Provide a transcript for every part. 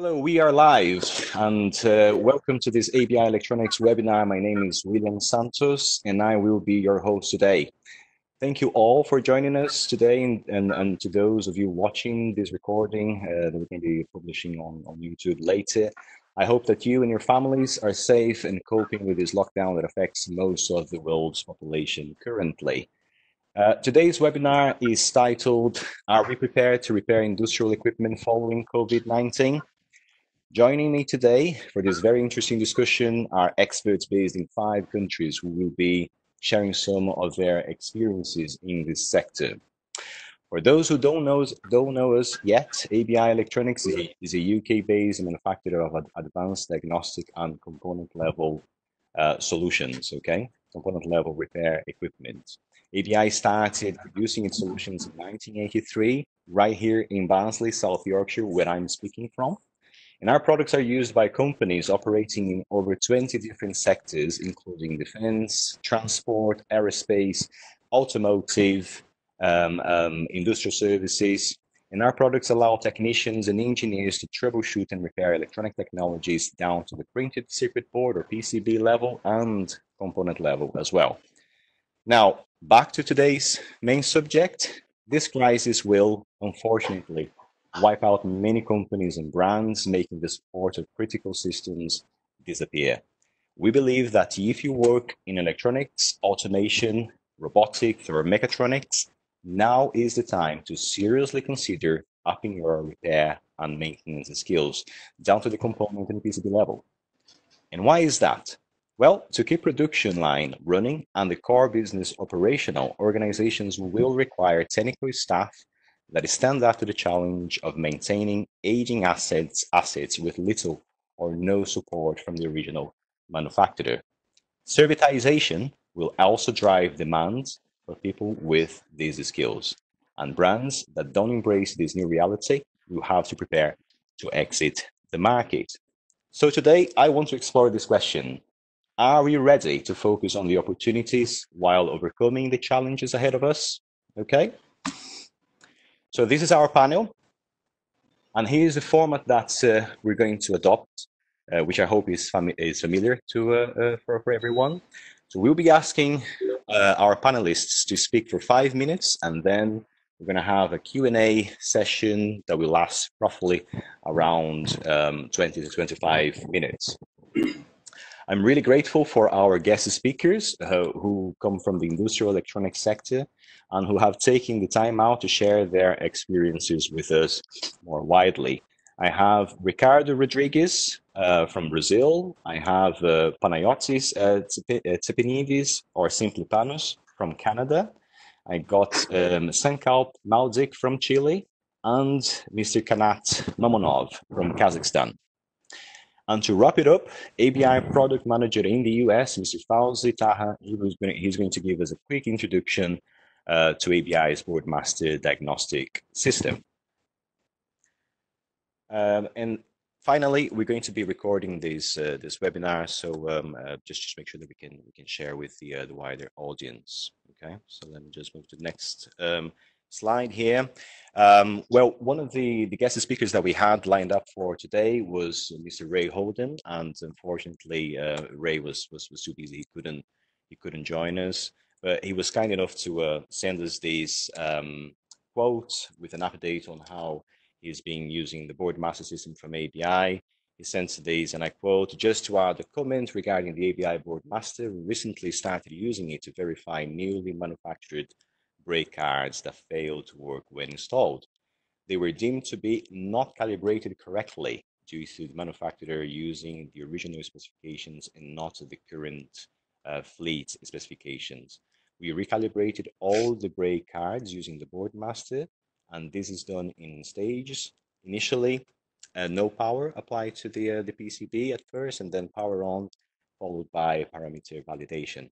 Hello, we are live and uh, welcome to this ABI Electronics webinar. My name is William Santos and I will be your host today. Thank you all for joining us today and, and, and to those of you watching this recording uh, that we can be publishing on, on YouTube later. I hope that you and your families are safe and coping with this lockdown that affects most of the world's population currently. Uh, today's webinar is titled, Are we prepared to repair industrial equipment following COVID-19? Joining me today for this very interesting discussion are experts based in five countries who will be sharing some of their experiences in this sector. For those who don't know, don't know us yet, ABI Electronics is a, UK-based manufacturer of advanced diagnostic and component level uh, solutions, okay? Component level repair equipment. ABI started producing its solutions in 1983, right here in Barnsley, South Yorkshire, where I'm speaking from. And our products are used by companies operating in over 20 different sectors, including defense, transport, aerospace, automotive, um, um, industrial services. And our products allow technicians and engineers to troubleshoot and repair electronic technologies down to the printed circuit board or PCB level and component level as well. Now, back to today's main subject. This crisis will, unfortunately, wipe out many companies and brands, making the support of critical systems disappear. We believe that if you work in electronics, automation, robotics, or mechatronics, now is the time to seriously consider upping your repair and maintenance skills down to the component and PCB level. And why is that? Well, to keep production line running and the core business operational, organizations will require technical staff that it stands up to the challenge of maintaining aging assets, assets with little or no support from the original manufacturer. Servitization will also drive demand for people with these skills. And brands that don't embrace this new reality will have to prepare to exit the market. So today I want to explore this question. Are we ready to focus on the opportunities while overcoming the challenges ahead of us? Okay. So this is our panel. And here's the format that uh, we're going to adopt, uh, which I hope is, fami is familiar to uh, uh for, for everyone. So we'll be asking uh, our panelists to speak for five minutes, and then we're going to have a Q&A session that will last roughly around um, 20 to 25 minutes. I'm really grateful for our guest speakers uh, who come from the industrial electronics sector and who have taken the time out to share their experiences with us more widely. I have Ricardo Rodriguez uh, from Brazil. I have uh, Panayotis uh, Tsepinides, or simply Panos, from Canada. I got um, Sankalp Maldik from Chile and Mr. Kanat Mamonov from Kazakhstan. And to wrap it up, ABI product manager in the US, Mr. Fauzi Taha, he going to, he's going to give us a quick introduction uh, to ABI's Boardmaster diagnostic system. Um, and finally, we're going to be recording this uh, this webinar, so um, uh, just just make sure that we can we can share with the uh, the wider audience. Okay, so let me just move to the next um, slide here. Um, well, one of the, the guest speakers that we had lined up for today was Mr. Ray Holden, and unfortunately, uh, Ray was, was was too busy; he couldn't he couldn't join us. But he was kind enough to uh, send us these um, quotes with an update on how he's been using the Boardmaster system from ABI. He sent these, and I quote, just to add a comment regarding the ABI Boardmaster, recently started using it to verify newly manufactured brake cards that failed to work when installed. They were deemed to be not calibrated correctly due to the manufacturer using the original specifications and not the current uh, fleet specifications. We recalibrated all the brake cards using the Boardmaster, and this is done in stages. Initially, uh, no power applied to the, uh, the PCB at first, and then power on, followed by parameter validation.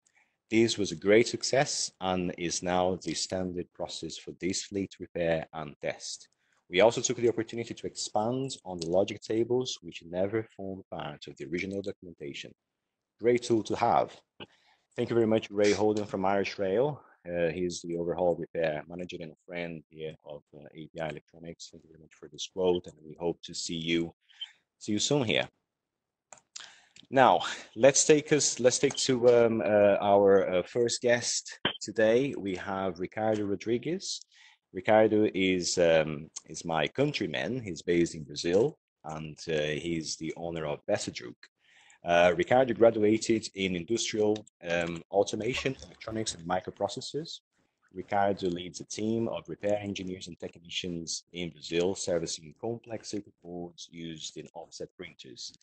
This was a great success and is now the standard process for this fleet repair and test. We also took the opportunity to expand on the logic tables, which never formed part of the original documentation. Great tool to have. Thank you very much, Ray Holden from Irish Rail. Uh, he's the overhaul repair manager and a friend here of uh, ABI Electronics. Thank you very much for this quote, and we hope to see you see you soon here. Now, let's take us. Let's take to um, uh, our uh, first guest today. We have Ricardo Rodriguez. Ricardo is um, is my countryman. He's based in Brazil, and uh, he's the owner of Bessedruk. Uh, Ricardo graduated in industrial um, automation, electronics, and microprocessors. Ricardo leads a team of repair engineers and technicians in Brazil, servicing complex circuit boards used in offset printers.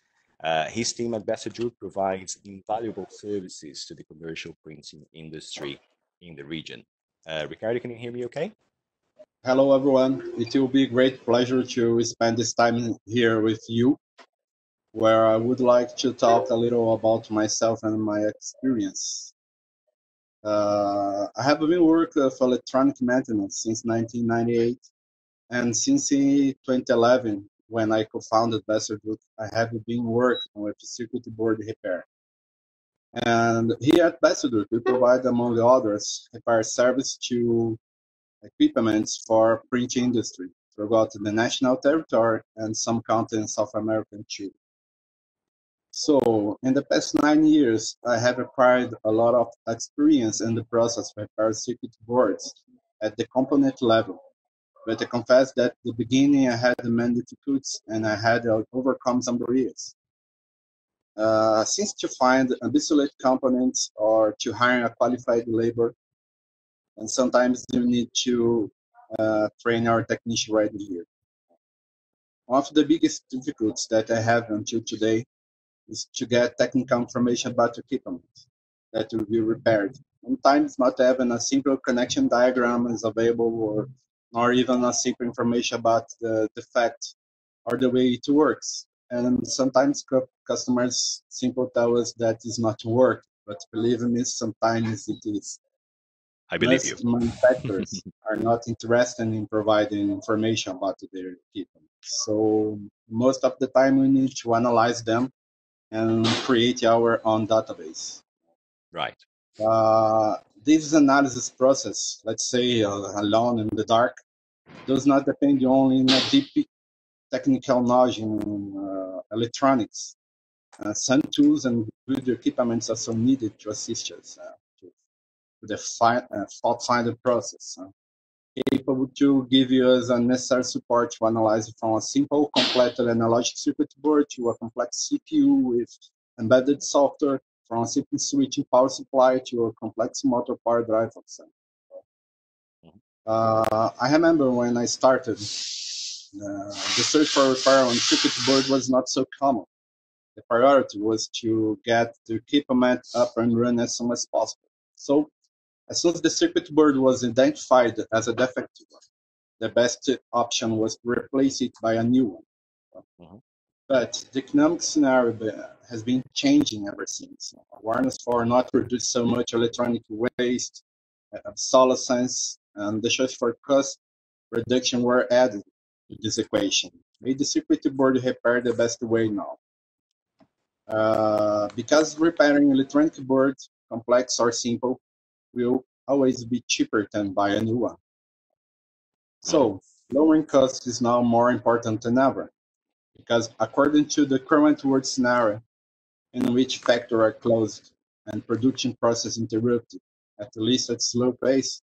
Uh, his team at Bessedruk provides invaluable services to the commercial printing industry in the region. Uh, Ricardo, can you hear me okay? Hello, everyone. It will be a great pleasure to spend this time here with you, where I would like to talk a little about myself and my experience. Uh, I have been working for electronic maintenance since 1998, and since 2011, when I co-founded Bessedruk, I have been working with circuit board repair. And here at Bessedruk, we provide, among others, repair service to equipments for printing industry throughout the national territory and some countries in South America too. So in the past nine years, I have acquired a lot of experience in the process of repair circuit boards at the component level but I confess that the beginning I had many difficulties and I had to overcome some barriers. Uh, since to find obsolete components or to hire a qualified labor, and sometimes you need to uh, train our technician right here. One of the biggest difficulties that I have until today is to get technical information about equipment that will be repaired. Sometimes not even a simple connection diagram is available or or even a simple information about the defect or the way it works. And sometimes customers simply tell us that it's not work, but believe me, sometimes it is. I believe Most you. manufacturers are not interested in providing information about their equipment. So most of the time we need to analyze them and create our own database. Right. Uh, this analysis process, let's say uh, alone in the dark, does not depend only on deep technical knowledge in uh, electronics. Uh, some tools and good equipment are so needed to assist us uh, to, the fi- uh, fault finding process. capable to give you a necessary support to analyze from a simple, complex analogic circuit board to a complex CPU with embedded software from simple switching power supply to a complex motor power drive, for example. Uh, I remember when I started, uh, the search for repair on circuit board was not so common. The priority was to get the equipment up and run as soon as possible. So, as soon as the circuit board was identified as a defective one, the best option was to replace it by a new one. Mm-hmm. But the economic scenario has been changing ever since. Awareness for not produce so much electronic waste, uh, obsolescence, and the choice for cost reduction were added to this equation. Made the circuit board repair the best way now. Uh, because repairing electronic boards, complex or simple, will always be cheaper than buy a new one. So lowering costs is now more important than ever because according to the current world scenario in which factories are closed and production process interrupted, at least at slow pace,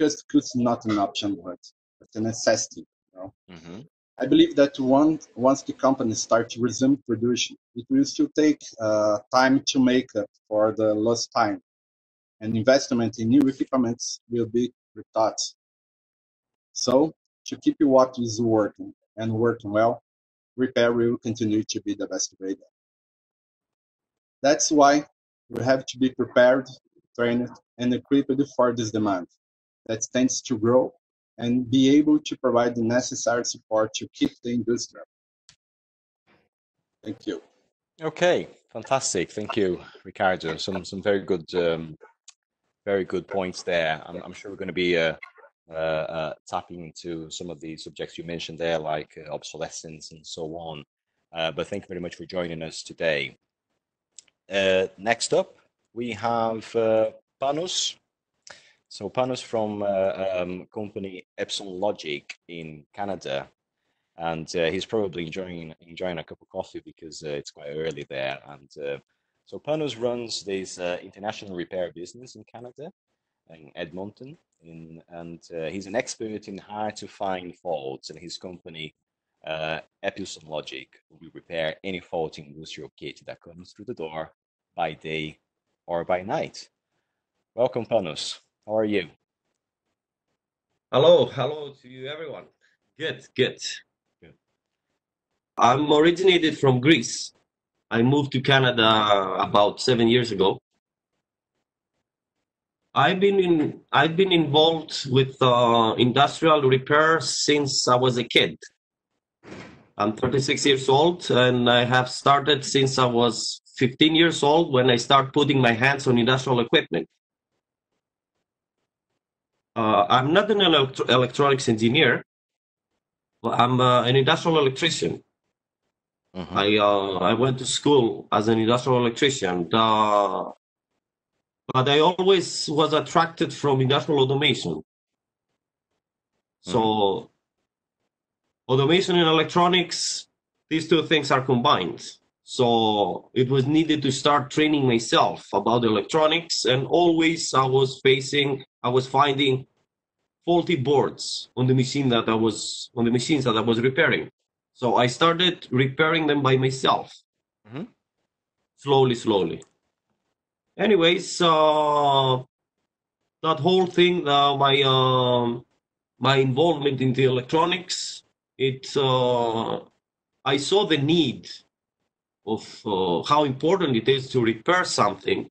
just it's not an option, but it's a necessity. You know? Mm-hmm. I believe that once once the company start to resume production, it will still take uh, time to make up for the lost time, and investment in new equipment will be rethought. So, to keep what is working and working well, repair will continue to be the best way. That's why we have to be prepared, trained, and equipped for this demand that tends to grow and be able to provide the necessary support to keep the industry. Thank you. Okay, fantastic. Thank you, Ricardo. Some some very good um, very good points there. I'm, I'm sure we're going to be uh, tapping into some of the subjects you mentioned there, like uh, obsolescence and so on. Uh, but thank you very much for joining us today. Uh, next up, we have Panos so Panos from uh, um, company Epsilon Logic in Canada. and uh, he's probably enjoying enjoying a cup of coffee because uh, it's quite early there. And uh, so Panos runs this uh, international repair business in Canada, in Edmonton, in, and uh, he's an expert in how to find faults. And his company, uh, Epsilon Logic, will repair any fault in industrial kit that comes through the door by day or by night. Welcome, Panos. How are you? Hello, hello to you, everyone. Good, good. good. I'm originated from Greece. I moved to Canada about seven years ago. I've been in I've been involved with uh, industrial repair since I was a kid. I'm 36 years old, and I have started since I was 15 years old when I start putting my hands on industrial equipment. Uh, I'm not an electro electronics engineer. I'm uh, an industrial electrician. Mm-hmm. I uh, I went to school as an industrial electrician, uh, but I always was attracted from industrial automation. So, mm-hmm. automation and electronics, these two things are combined. So it was needed to start training myself about electronics, and always I was facing, I was finding faulty boards on the machine that I was on the machines that I was repairing. So I started repairing them by myself, mm-hmm. slowly, slowly. Anyways, uh, that whole thing, uh, my uh, my involvement in the electronics, it uh, I saw the need of uh, how important it is to repair something,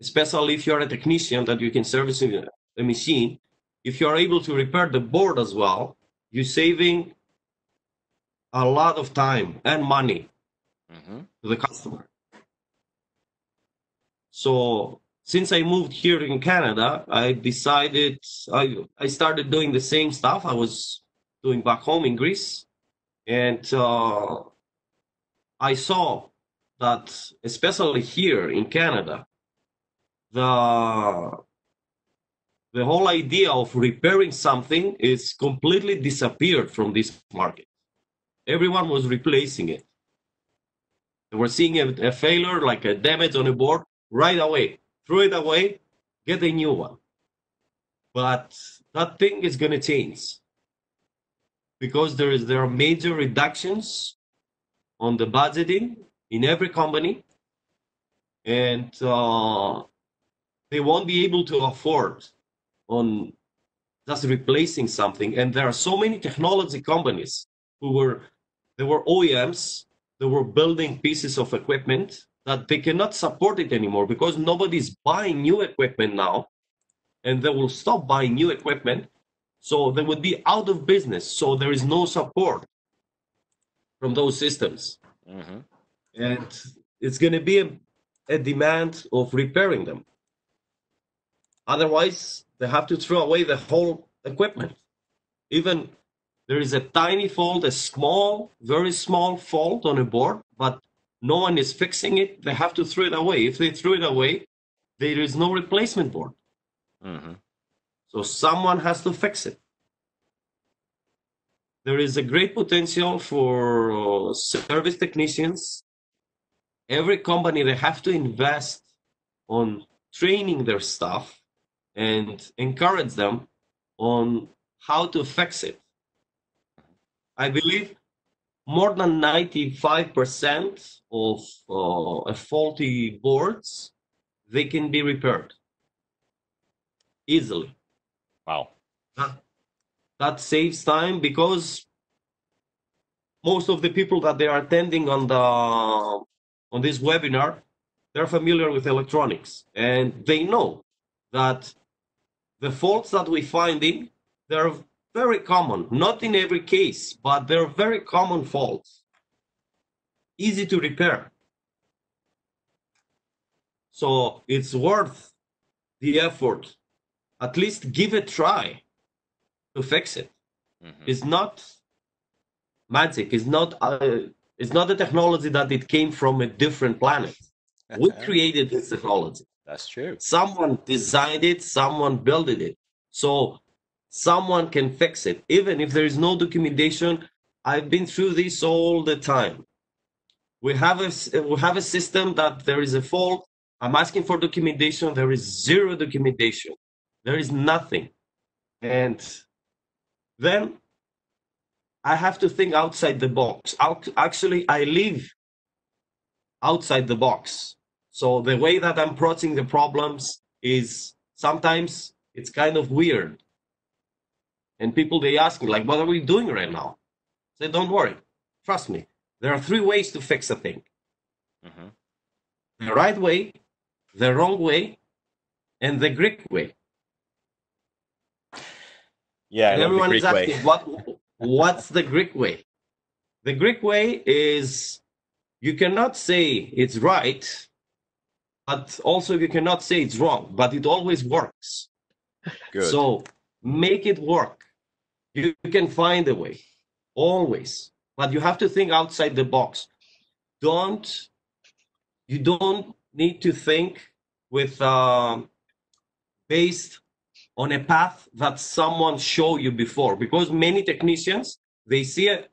especially if you're a technician that you can service a, a machine. If you're able to repair the board as well, you're saving a lot of time and money mm-hmm. to the customer. So since I moved here in Canada, I decided I I started doing the same stuff I was doing back home in Greece, and uh, I saw that especially here in Canada, the the whole idea of repairing something is completely disappeared from this market. Everyone was replacing it. They were seeing a, a failure, like a damage on a board, right away. Throw it away, get a new one. But that thing is going to change because there is there are major reductions on the budgeting in every company, and uh, they won't be able to afford on just replacing something. And there are so many technology companies who were there were OEMs that were building pieces of equipment that they cannot support it anymore because nobody's buying new equipment now and they will stop buying new equipment. So they would be out of business. So there is no support from those systems. Mm-hmm. and it's going to be a, a, demand of repairing them. Otherwise they have to throw away the whole equipment. Even there is a tiny fault, a small, very small fault on a board, but no one is fixing it. They have to throw it away. If they throw it away, there is no replacement board. Mm-hmm. So someone has to fix it. There is a great potential for uh, service technicians. Every company they have to invest on training their staff and encourage them on how to fix it I believe more than 95% of uh, faulty boards, they can be repaired easily. Wow. That, that saves time because most of the people that they are attending on the on this webinar they're familiar with electronics and they know that the faults that we finding they're very common, not in every case, but they're very common faults. Easy to repair. So it's worth the effort. At least give a try to fix it. Mm-hmm. It's not magic. It's not. Uh, it's not a technology that it came from a different planet. we created this technology. That's true. Someone designed it. Someone built it. So someone can fix it even if there is no documentation I've been through this all the time. We have a we have a system that there is a fault. I'm asking for documentation. There is zero documentation. There is nothing, and then I have to think outside the box. Actually, I live outside the box. So the way that I'm approaching the problems is sometimes it's kind of weird. And people they ask me like, "What are we doing right now?" I say, "Don't worry, trust me. There are three ways to fix a thing: mm-hmm. the right way, the wrong way, and the Greek way." Yeah, everyone is asking, way. "What? What's the Greek way?" The Greek way is you cannot say it's right, but also you cannot say it's wrong, but it always works. Good. So make it work. You, can find a way, always. But you have to think outside the box. Don't you don't need to think with um, based on a path that someone showed you before because many technicians they see a,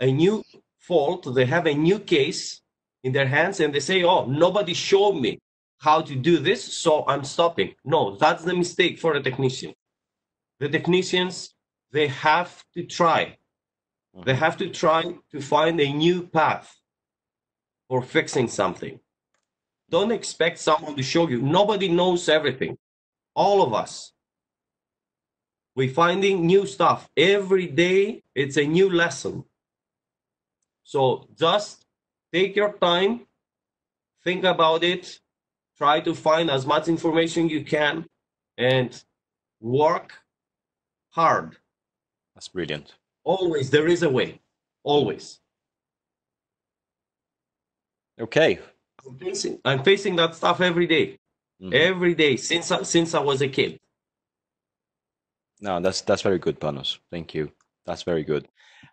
a new fault, they have a new case in their hands and they say, oh, nobody showed me how to do this, so I'm stopping. No, that's the mistake for a technician. The technicians, they have to try. They mm-hmm. have to try to find a new path for fixing something. Don't expect someone to show you. Nobody knows everything. All of us. We're finding new stuff. Every day, it's a new lesson. So just take your time, think about it, try to find as much information you can, and work hard. That's brilliant. Always, there is a way. Always. Okay. I'm facing, I'm facing that stuff every day. Mm-hmm. Every day since since I was a kid. No, that's that's very good, Panos. Thank you. That's very good.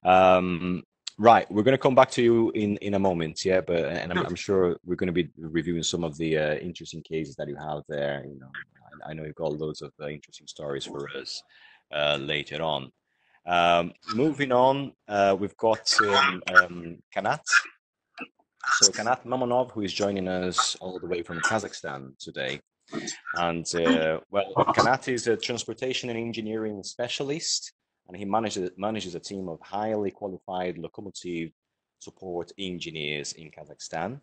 Um, Right, we're going to come back to you in in a moment, yeah. But and I'm, I'm sure we're going to be reviewing some of the uh, interesting cases that you have there. You know, I, I know you've got loads of uh, interesting stories for us uh, later on. Um, moving on, uh, we've got um, um, Kanat. So Kanat Mamonov, who is joining us all the way from Kazakhstan today. And uh, well, Kanat is a transportation and engineering specialist and he manages manages a team of highly qualified locomotive support engineers in Kazakhstan.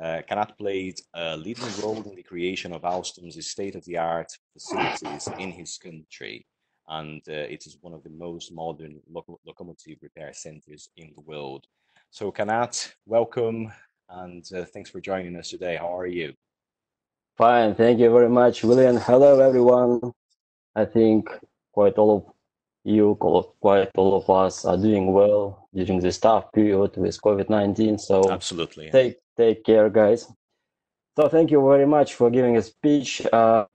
Uh, Kanat played a leading role in the creation of Alstom's state-of-the-art facilities in his country, and uh, it is one of the most modern locomotive repair centers in the world. So, Kanat, welcome, and uh, thanks for joining us today. How are you? Fine, thank you very much, William. Hello, everyone. I think quite all of you, quite all of us are doing well during this tough period with COVID-19. So absolutely, take take care, guys. So thank you very much for giving a speech. Uh,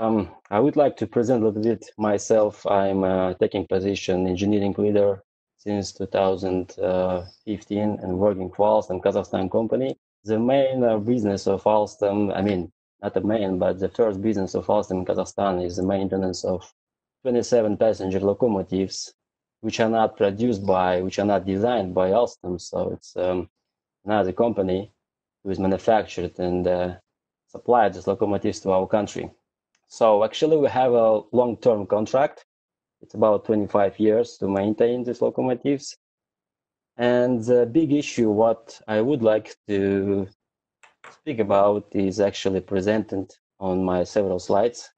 um, I would like to present a little bit myself. I'm a taking position engineering leader since 2015 and working for Alstom Kazakhstan company. The main uh, business of Alstom, I mean, not the main, but the first business of Alstom in Kazakhstan is the maintenance of 27 passenger locomotives, which are not produced by, which are not designed by Alstom. So it's um, another company who is manufactured and uh, supplied these locomotives to our country. So actually, we have a long-term contract. It's about 25 years to maintain these locomotives. And the big issue, what I would like to speak about, is actually presented on my several slides.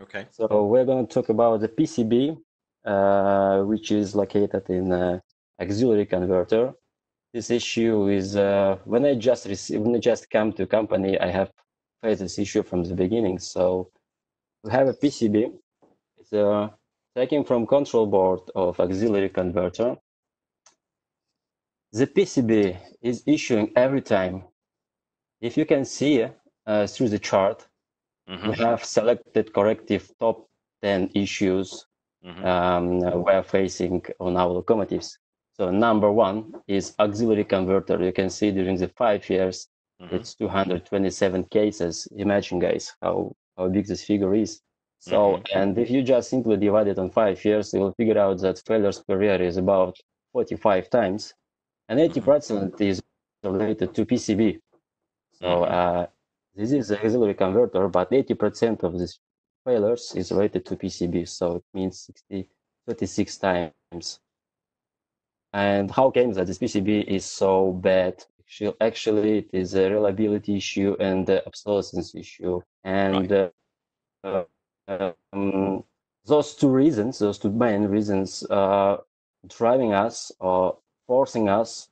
Okay. So we're going to talk about the PCB, uh, which is located in uh, auxiliary converter. This issue is uh, when I just receive, when I just come to company, I have faced this issue from the beginning. So have a PCB. It's uh, taken from control board of auxiliary converter. The PCB is issuing every time. If you can see uh, through the chart, Mm-hmm. We have selected corrective top 10 issues mm-hmm. um, we're facing on our locomotives. So number one is auxiliary converter. You can see during the five years, mm-hmm. it's 227 cases. Imagine, guys, how, how big this figure is. So, mm-hmm. and if you just simply divide it on five years, you will figure out that failures per year is about 45 times, and 80% is related to PCB. So mm-hmm. uh, this is a auxiliary converter, but 80% of these failures is related to PCB. So it means 60, 36 times. And how came that this PCB is so bad? Actually, it is a reliability issue and obsolescence issue. And right. uh, um, those two reasons, those two main reasons, are driving us or forcing us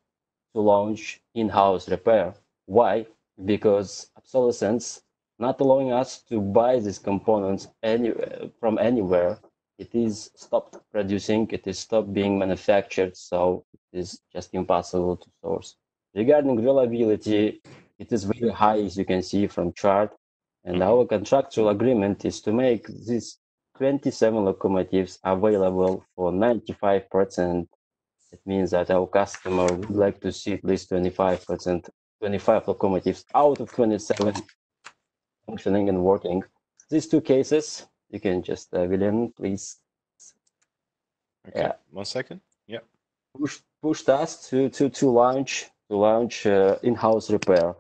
to launch in-house repair. Why? Because obsolescence not allowing us to buy these components any, from anywhere. It is stopped producing, it is stopped being manufactured, so it is just impossible to source. Regarding reliability, it is very high, as you can see from chart. And our contractual agreement is to make these 27 locomotives available for 95%. It means that our customer would like to see at least 25%, 25 locomotives out of 27 functioning and working. These two cases, you can just, uh, William, please. Okay, yeah. one second. Yeah. Push, pushed us to, to, to launch, to launch uh, in-house repair.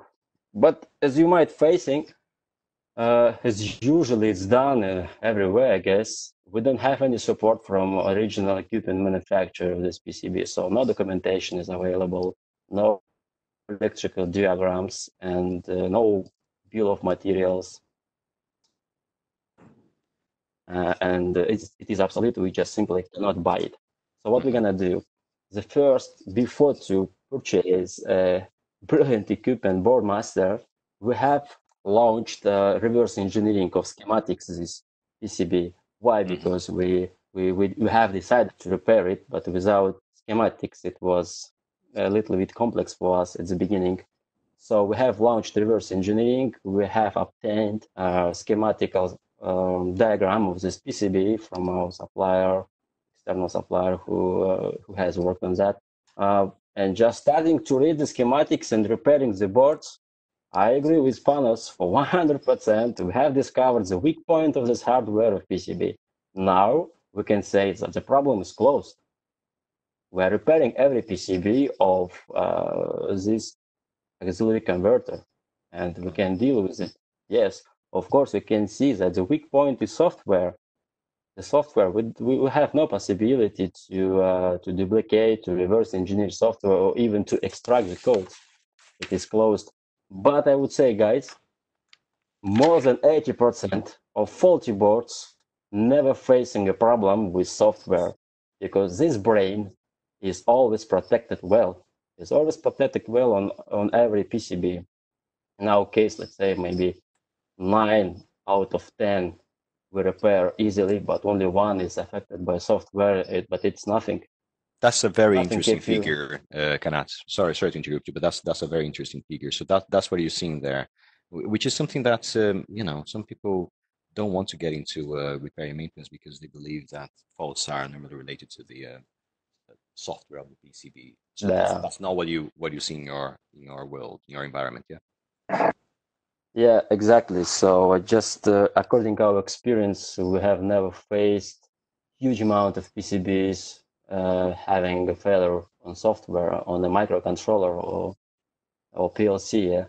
But as you might facing, uh, as usually it's done uh, everywhere, I guess. We don't have any support from original equipment manufacturer of this PCB, so no documentation is available, no electrical diagrams, and uh, no bill of materials. Uh, and it is obsolete. We just simply cannot buy it. So what we're gonna do? The first, before to purchase a brilliant equipment Boardmaster, we have launched uh, reverse engineering of schematics this PCB. Why? Mm-hmm. Because we, we, we, we have decided to repair it, but without schematics, it was a little bit complex for us at the beginning. So we have launched reverse engineering. We have obtained a schematical um, diagram of this PCB from our supplier, external supplier who, uh, who has worked on that. Uh, and just starting to read the schematics and repairing the boards, I agree with Panos for 100%. We have discovered the weak point of this hardware of PCB. Now we can say that the problem is closed. We are repairing every PCB of uh, this auxiliary converter and we can deal with it. Yes, of course, we can see that the weak point is software. Software, we, we have no possibility to, uh, to duplicate, to reverse engineer software, or even to extract the code. It is closed but I would say, guys, more than 80% of faulty boards never facing a problem with software because this brain is always protected well. It's always protected well on, on every PCB. In our case, let's say maybe nine out of 10 we repair easily, but only one is affected by software, it, but it's nothing. That's a very interesting figure, uh, Kanat. Sorry, sorry to interrupt you, but that's that's a very interesting figure. So that that's what you're seeing there, which is something that um, you know some people don't want to get into uh, repair and maintenance because they believe that faults are normally related to the uh, software of the PCB. So yeah. that's, that's, not what you what you see in your in your world, in your environment, yeah. Yeah, exactly. So just uh, according to our experience, we have never faced huge amount of PCBs uh, having a failure on software on a microcontroller or or PLC. Yeah?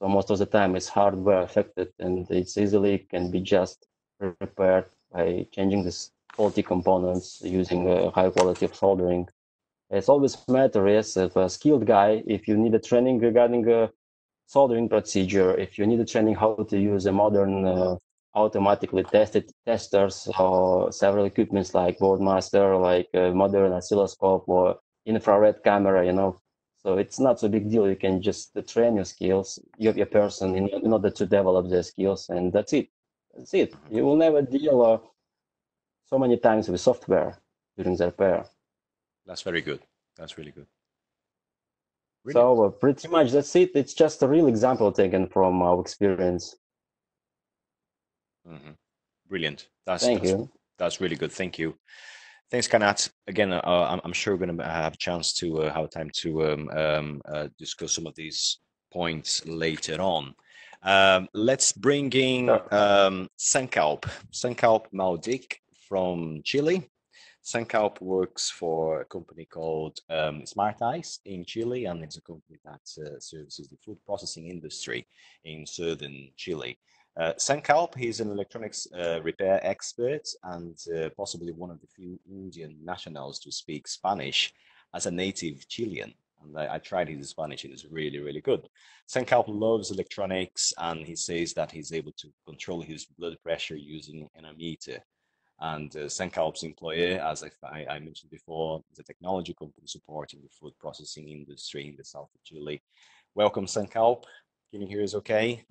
So most of the time it's hardware affected and it's easily can be just repaired by changing this faulty components using a high quality soldering. It's always matter, yes, if a skilled guy, if you need a training regarding a soldering procedure, if you need a training how to use a modern uh, automatically tested testers or several equipments like Boardmaster, like a modern oscilloscope or infrared camera, you know. So it's not so big deal. You can just train your skills, your, your person in, in order to develop their skills, and that's it. That's it. You will never deal uh, so many times with software during the repair. That's very good. That's really good. So uh, pretty much that's it. It's just a real example taken from our experience. Mm-hmm. Brilliant. That's, Thank that's, you. That's really good. Thank you. Thanks, Kanat. Again, uh, I'm, I'm, sure we're going to have a chance to uh, have time to um, um, uh, discuss some of these points later on. Um, let's bring in um, Sankalp, Sankalp Maldik from Chile. Sankalp works for a company called um, Smart Ice in Chile, and it's a company that uh, services the food processing industry in southern Chile. Uh, Sankalp, he's an electronics uh, repair expert and uh, possibly one of the few Indian nationals to speak Spanish as a native Chilean. And I, I tried his Spanish, it is really, really good. Sankalp loves electronics, and he says that he's able to control his blood pressure using an meter and uh, Sankalp's employer, as I, I, mentioned before, is a technology company supporting the food processing industry in the south of Chile. Welcome, Sankalp. Can you hear us okay?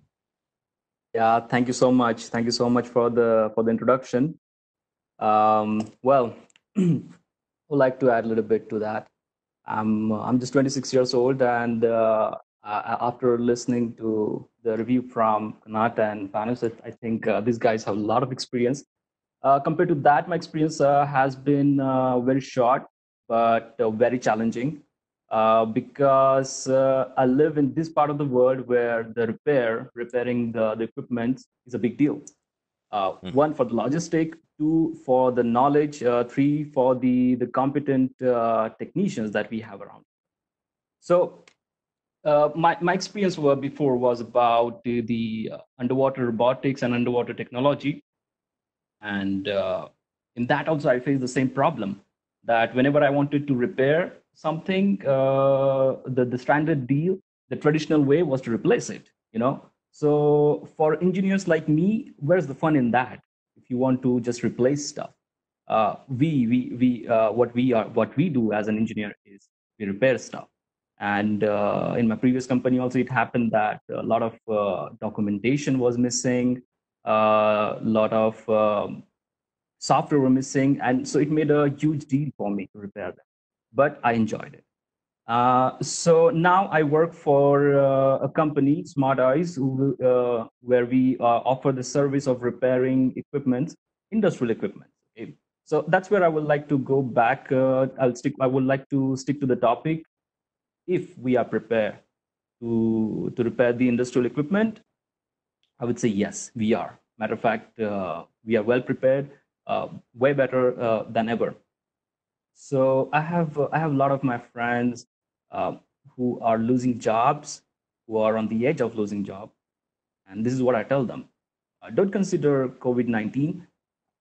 Yeah, thank you so much. Thank you so much for the for the introduction. Um, well, I would like to add a little bit to that. I'm I'm just 26 years old, and uh, after listening to the review from Kanata and Panos, I think uh, these guys have a lot of experience uh, compared to that, my experience uh, has been uh, very short, but very challenging. because I live in this part of the world where the repair, repairing the, the equipment is a big deal. Uh, mm. one for the logistic two for the knowledge uh, three for the the competent uh, technicians that we have around so my, my experience before was about the, the underwater robotics and underwater technology and uh, in that also, I faced the same problem that whenever I wanted to repair something, uh, the, the standard deal, the traditional way was to replace it, you know? So for engineers like me, where's the fun in that? If you want to just replace stuff, uh, we, we, we, uh, what we are, what we do as an engineer is we repair stuff. And uh, in my previous company also, it happened that a lot of uh, documentation was missing a lot of um, software were missing. And so it made a huge deal for me to repair them. But I enjoyed it. Uh, so now I work for uh, a company, Smart Eyes, who, uh, where we uh, offer the service of repairing equipment, industrial equipment. Okay? So that's where I would like to go back. Uh, I'll stick. I would like to stick to the topic. If we are prepared to to repair the industrial equipment, I would say yes, we are. Matter of fact, uh, we are well prepared, uh, way better uh, than ever. So I have uh, I have a lot of my friends uh, who are losing jobs, who are on the edge of losing job, and this is what I tell them: uh, don't consider COVID-19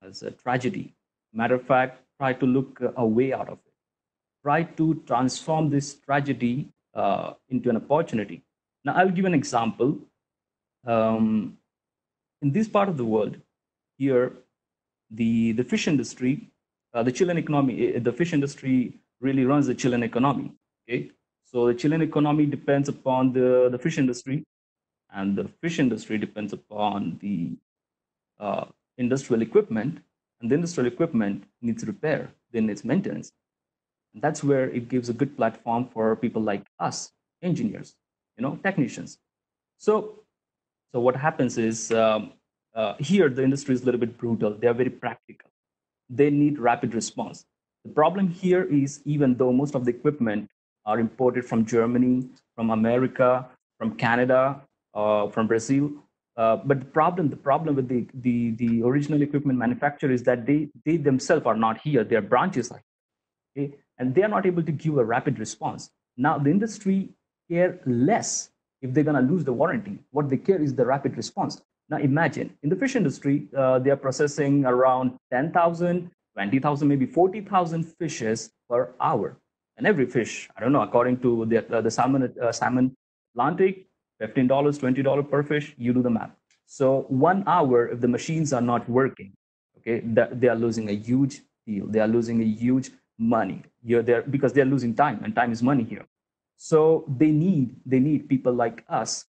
as a tragedy. Matter of fact, try to look a way out of it. Try to transform this tragedy into an opportunity. Now, I'll give an example um, in this part of the world, here, the, the fish industry, uh, the Chilean economy, eh, the fish industry really runs the Chilean economy. Okay, so the Chilean economy depends upon the, the fish industry, and the fish industry depends upon the uh, industrial equipment, and the industrial equipment needs repair, then needs maintenance. And that's where it gives a good platform for people like us, engineers, you know, technicians. So so what happens is um, uh, here the industry is a little bit brutal. They are very practical. They need rapid response. The problem here is even though most of the equipment are imported from Germany, from America, from Canada, uh, from Brazil, uh, but the problem, the problem with the, the, the original equipment manufacturer is that they, they themselves are not here. Their branches are here, okay? and they are not able to give a rapid response. Now the industry care less if they're going to lose the warranty. What they care is the rapid response. Now imagine in the fish industry, uh, they are processing around 10,000, 20,000, maybe 40,000 fishes per hour. And every fish, I don't know, according to the, uh, the salmon, uh, salmon Atlantic, $15, $20 per fish, you do the math. So one hour, if the machines are not working, okay, they are losing a huge deal. They are losing a huge money. You're there because they're losing time, and time is money here. So they need they need people like us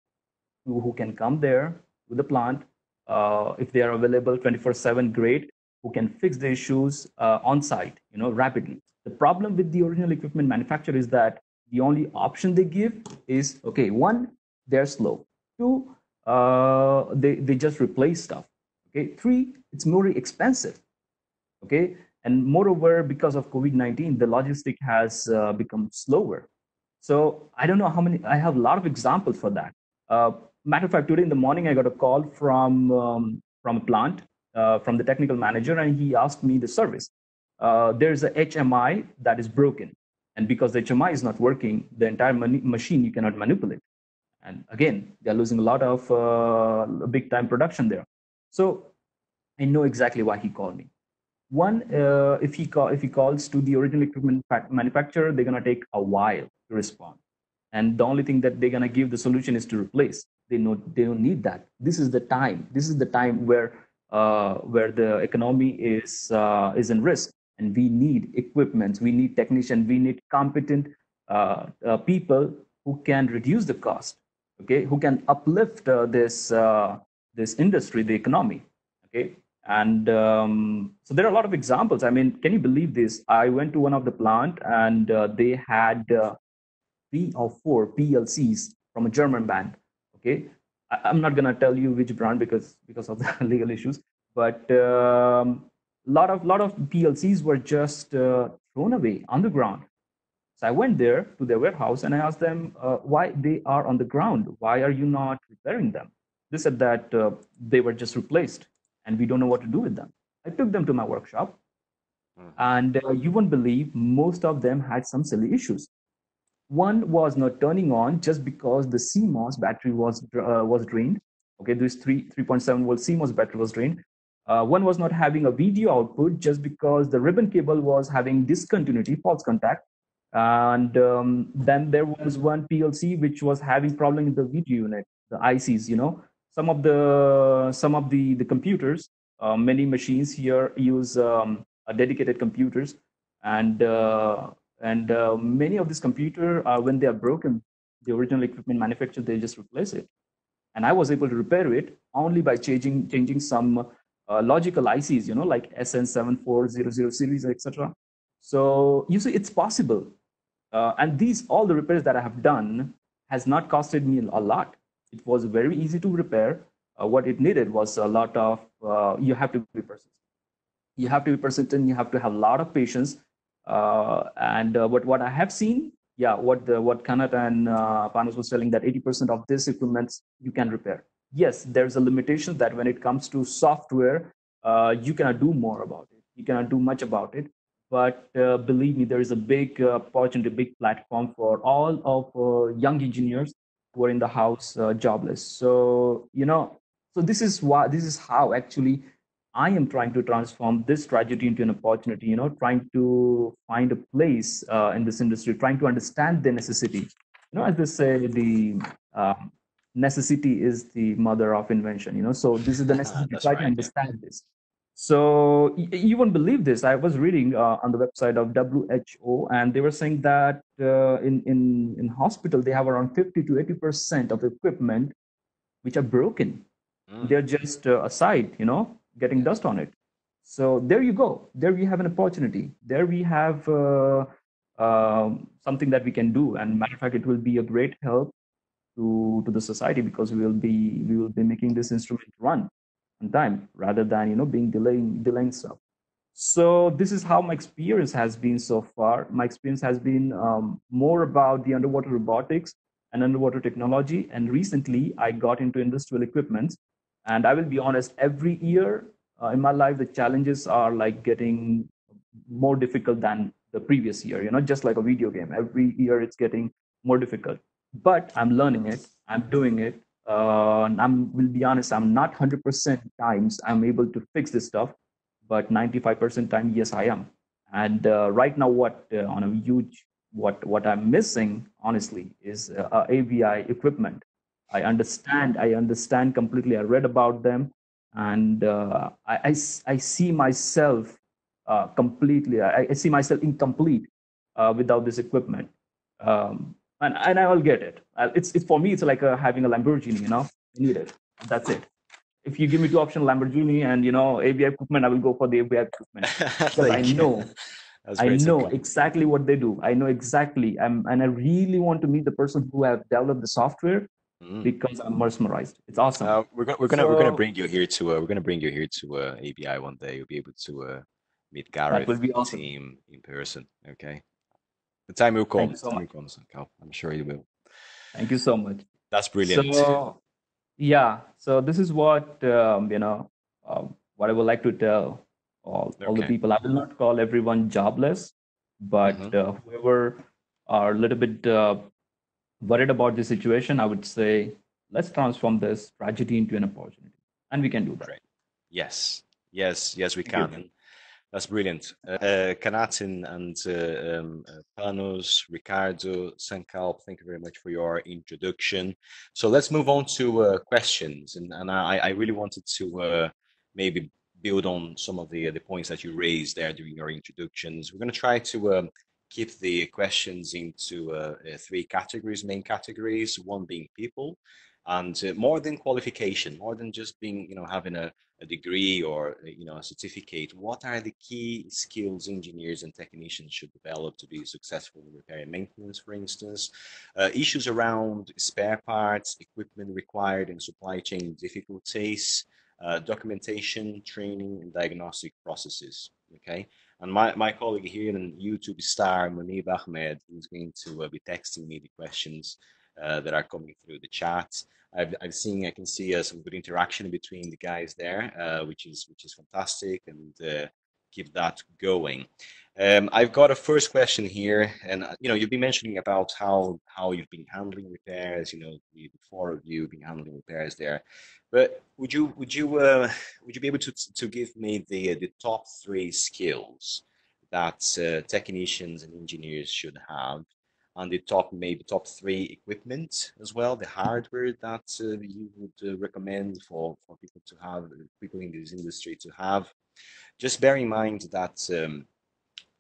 who, who can come there with the plant uh, if they are available 24/7. Great, who can fix the issues uh, on site, you know, rapidly. The problem with the original equipment manufacturer is that the only option they give is okay. One, they're slow. Two, uh, they they just replace stuff. Okay. Three, it's more expensive. Okay. And moreover, because of COVID-19, the logistic has uh, become slower so I don't know how many, I have a lot of examples for that. Uh, matter of fact, today in the morning, I got a call from, um, from a plant, uh, from the technical manager, and he asked me the service. uh, there's a HMI that is broken. And because the HMI is not working, the entire machine you cannot manipulate. And again, they're losing a lot of uh, big time production there. So I know exactly why he called me. One, uh, if he call, if he calls to the original equipment manufacturer, they're gonna take a while to respond, and the only thing that they're gonna give the solution is to replace. They know they don't need that. This is the time. This is the time where uh, where the economy is uh, is in risk, and we need equipment. We need technicians. We need competent uh, uh, people who can reduce the cost. Okay, who can uplift uh, this this industry, the economy. Okay, and um, so there are a lot of examples i mean can you believe this i went to one of the plant and uh, they had uh, three or four plcs from a german band okay I, am not going to tell you which brand because because of the legal issues but a um, lot of lot of plcs were just uh, thrown away on the ground so i went there to their warehouse and i asked them uh, why they are on the ground why are you not repairing them they said that uh, they were just replaced and we don't know what to do with them. I took them to my workshop, mm. and uh, you won't believe most of them had some silly issues. One was not turning on just because the CMOS battery was uh, was drained. Okay, this three 3.7 volt CMOS battery was drained. Uh, one was not having a video output just because the ribbon cable was having discontinuity, false contact. And um, then there was one PLC which was having problem in the video unit, the ICs, you know, some of the some of the the computers uh, many machines here use um, dedicated computers and uh, and uh, many of these computer uh, when they are broken the original equipment manufacturer they just replace it and i was able to repair it only by changing changing some uh, logical ics you know like sn7400 series etc so you see it's possible uh, and these all the repairs that i have done has not costed me a lot it was very easy to repair. Uh, what it needed was a lot of, uh, you have to be persistent. You have to be persistent, you have to have a lot of patience. Uh, and uh, what, what I have seen, yeah, what the, what Kanat and uh, Panos was telling that 80% of this equipment you can repair. Yes, there's a limitation that when it comes to software, uh, you cannot do more about it. You cannot do much about it but uh, believe me there is a big uh, opportunity big platform for all of uh, young engineers who are in the house jobless so you know so this is why this is how actually i am trying to transform this tragedy into an opportunity you know trying to find a place uh, in this industry trying to understand the necessity you know as they say the uh, necessity is the mother of invention you know so this is the necessity to try right, to understand this so you won't believe this. I was reading uh, on the website of WHO, and they were saying that uh, in in in hospital they have around 50 to 80 percent of equipment which are broken. Mm. They're just uh, aside, you know, getting dust on it. So there you go. There we have an opportunity. There we have uh, um, something that we can do. And matter of fact, it will be a great help to to the society because we will be we will be making this instrument run on time rather than you know being delaying delaying stuff so this is how my experience has been so far my experience has been um, more about the underwater robotics and underwater technology and recently i got into industrial equipment and i will be honest every year uh, in my life the challenges are like getting more difficult than the previous year you know just like a video game every year it's getting more difficult but i'm learning it i'm doing it uh, I'm will be honest, I'm not 100% times I'm able to fix this stuff, but 95% time, yes, I am. And uh, right now, what uh, on a huge what what I'm missing, honestly, is uh, ABI equipment. I understand, I understand completely. I read about them, and uh, I, I, I see myself uh, completely. I, I, see myself incomplete uh, without this equipment. Um, and and I will get it. It's it's for me. It's like a, having a Lamborghini. You know, I need it. That's it. If you give me two options, Lamborghini and you know ABI equipment, I will go for the ABI equipment because I know. I know simple. exactly what they do. I know exactly, I'm, and I really want to meet the person who have developed the software mm. because I'm mesmerized. It's awesome. Uh, we're gonna we're gonna so, we're gonna bring you here to uh, we're gonna bring you here to uh, ABI one day. You'll be able to uh, meet Gareth, that be awesome. team in person. Okay. The time will come. So time will come, I'm sure you will. Thank you so much. That's brilliant. So, yeah. So this is what um, you know. Um, what I would like to tell all, okay. all the people. I will not call everyone jobless, but mm-hmm. uh, whoever are a little bit uh, worried about the situation, I would say let's transform this tragedy into an opportunity, and we can do that. Right. Yes, yes, yes, we can. That's brilliant. Uh, Kanatin and uh, um, uh, Panos, Ricardo, Sankalp, thank you very much for your introduction. So let's move on to uh, questions. And, and I, I, really wanted to uh, maybe build on some of the, the points that you raised there during your introductions. We're going to try to um, keep the questions into uh, three categories, main categories, one being people, and uh, more than qualification more than just being you know having a, a degree or uh, you know a certificate what are the key skills engineers and technicians should develop to be successful in repair and maintenance for instance? Uh, issues around spare parts equipment required and supply chain difficulties uh, documentation training and diagnostic processes okay and my, my colleague here in youtube star munib ahmed is going to uh, be texting me the questions uh, that are coming through the chat. I've, I've seen, I can see uh, some good interaction between the guys there, uh, which is which is fantastic, and uh, keep that going. Um, I've got a first question here, and uh, you know, you've been mentioning about how how you've been handling repairs. You know, the, four of you have been handling repairs there. But would you would you uh, would you be able to to give me the the top three skills that technicians and engineers should have and the top maybe top three equipment as well the hardware that uh, you would uh, recommend for for people to have people in this industry to have just bear in mind that um,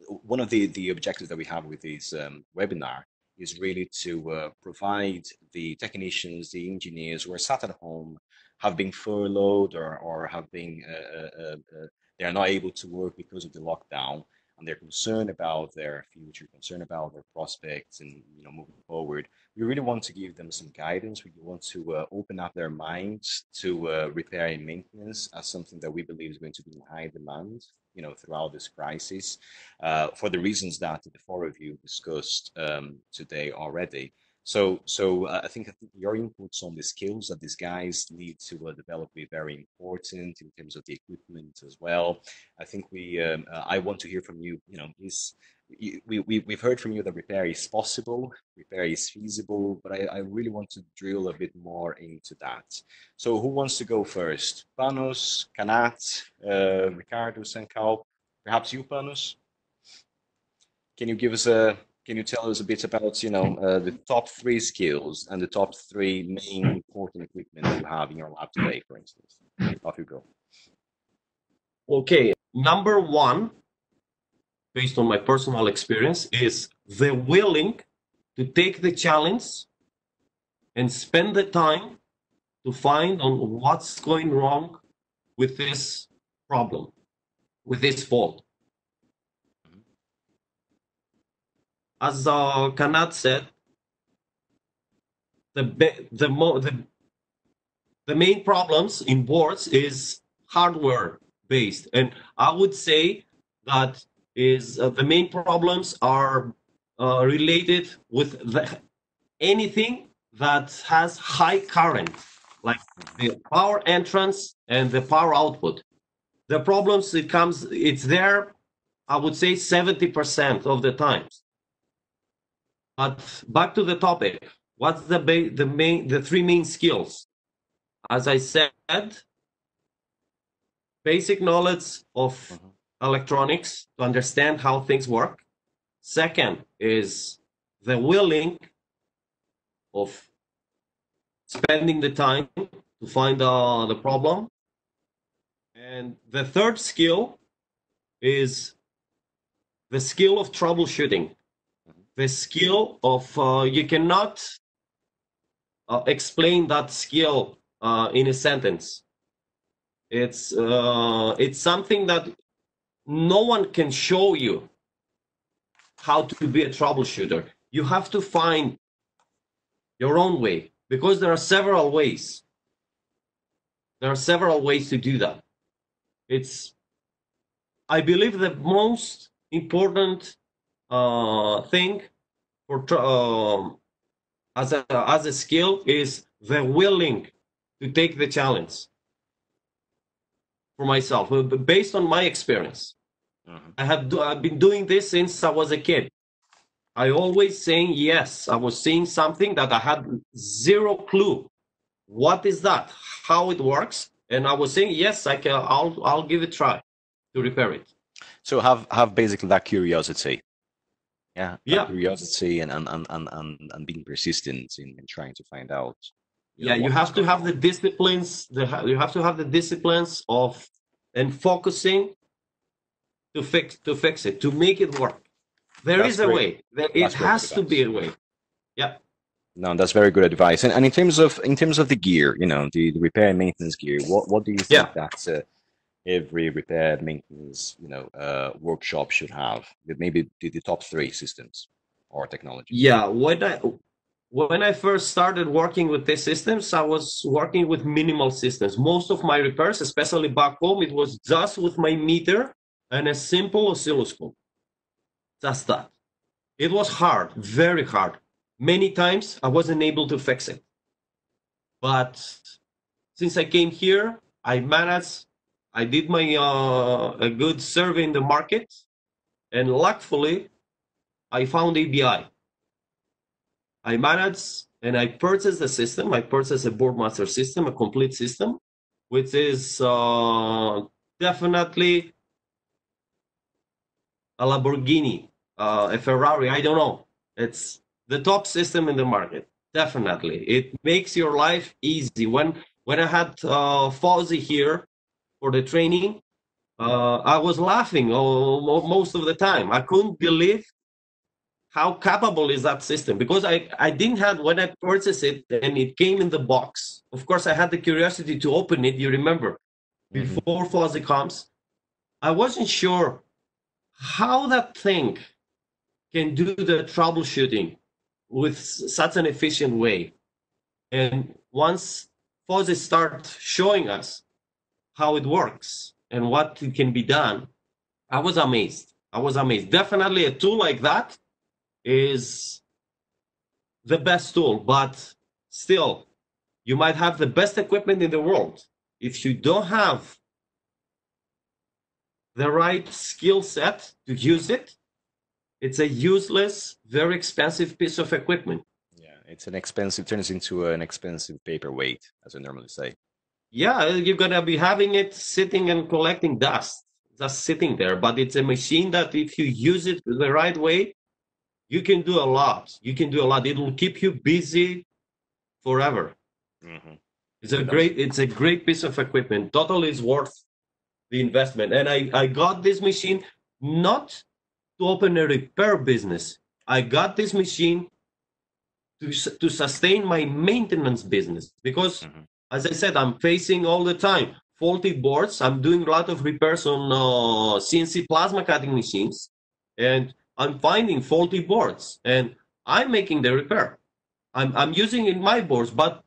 one of the the objectives that we have with this um, webinar is really to uh, provide the technicians the engineers who are sat at home have been furloughed or, or have been uh, uh, uh, they are not able to work because of the lockdown and they're concerned about their future, concerned about their prospects, and you know moving forward. We really want to give them some guidance. We want to uh, open up their minds to uh, repair and maintenance as something that we believe is going to be in high demand. You know, throughout this crisis, uh, for the reasons that the four of you discussed um, today already. So, so uh, I think I think your inputs on the skills that these guys need to uh, develop are very important in terms of the equipment as well. I think we, um, uh, I want to hear from you. You know, we, we we've heard from you that repair is possible, repair is feasible, but I, I really want to drill a bit more into that. So, who wants to go first? Panos, Kanat, uh, Ricardo, Sankalp, perhaps you, Panos. Can you give us a can you tell us a bit about, you know, uh, the top three skills and the top three main important equipment you have in your lab today, for instance? Off you go. Okay, number one, based on my personal experience, is the willing to take the challenge and spend the time to find on what's going wrong with this problem, with this fault. as uh, Kanat said, the the mo the the main problems in boards is hardware based, and I would say that is uh, the main problems are uh, related with the, anything that has high current, like the power entrance and the power output. The problems it comes, it's there. I would say 70% of the times. But back to the topic. What's the ba- the main the three main skills? As I said, basic knowledge of mm-hmm. Electronics to understand how things work. Second is the willing of spending the time to find uh, the problem. And the third skill is the skill of troubleshooting the skill of uh, you cannot uh, explain that skill uh, in a sentence it's uh, it's something that no one can show you how to be a troubleshooter you have to find your own way because there are several ways there are several ways to do that it's i believe the most important uh, thing for uh, as a as a skill is the willing to take the challenge. for myself, uh, based on my experience. Mm-hmm. I have do, I've been doing this since I was a kid. I always saying yes. I was seeing something that I had zero clue. What is that? How it works? And I was saying yes. I can. I'll I'll give it a try to repair it. So have have basically that curiosity. Yeah. Yeah. Curiosity and and, and, and, and being persistent in, in trying to find out. You yeah, know, you have to have the disciplines. The, you have to have the disciplines of and focusing to fix to fix it to make it work. There that's is a great. way. There, it has to be a way. Yeah. No, that's very good advice. And, and in terms of in terms of the gear, you know, the, the repair and maintenance gear, what what do you think yeah. that uh, every repair maintenance you know uh, workshop should have? Maybe the, the top three systems or technology. Yeah, when I when I first started working with these systems, I was working with minimal systems. Most of my repairs, especially back home, it was just with my meter and a simple oscilloscope. Just that. It was hard, very hard. Many times I wasn't able to fix it. But since I came here, I managed, I did my uh, a good survey in the market, and luckily, I found ABI. I managed and I purchased the system. I purchased a Boardmaster system, a complete system, which is uh, definitely a Lamborghini, uh, a Ferrari. I don't know. It's the top system in the market. Definitely, it makes your life easy. When when I had uh, Fozzy here for the training, uh, I was laughing all, most of the time. I couldn't believe how capable is that system because I, I didn't have when I purchased it and it came in the box. Of course, I had the curiosity to open it. You remember, mm-hmm. before Fozzy comes, I wasn't sure how that thing can do the troubleshooting with such an efficient way. And once Fozzy start showing us how it works and what can be done, I was amazed. I was amazed. Definitely a tool like that is the best tool, but still, you might have the best equipment in the world. If you don't have the right skill set to use it, it's a useless, very expensive piece of equipment. Yeah, it's an expensive, turns into an expensive paperweight, as I normally say. Yeah, you're gonna be having it sitting and collecting dust, just sitting there. But it's a machine that, if you use it the right way, you can do a lot. You can do a lot. It will keep you busy forever. Mm-hmm. It's a great, it's a great piece of equipment. Totally is worth the investment. And I, I got this machine not to open a repair business. I got this machine to, to sustain my maintenance business because, mm-hmm. as I said, I'm facing all the time faulty boards. I'm doing a lot of repairs on uh, CNC plasma cutting machines, and I'm finding faulty boards, and I'm making the repair. I'm, I'm using in my boards, but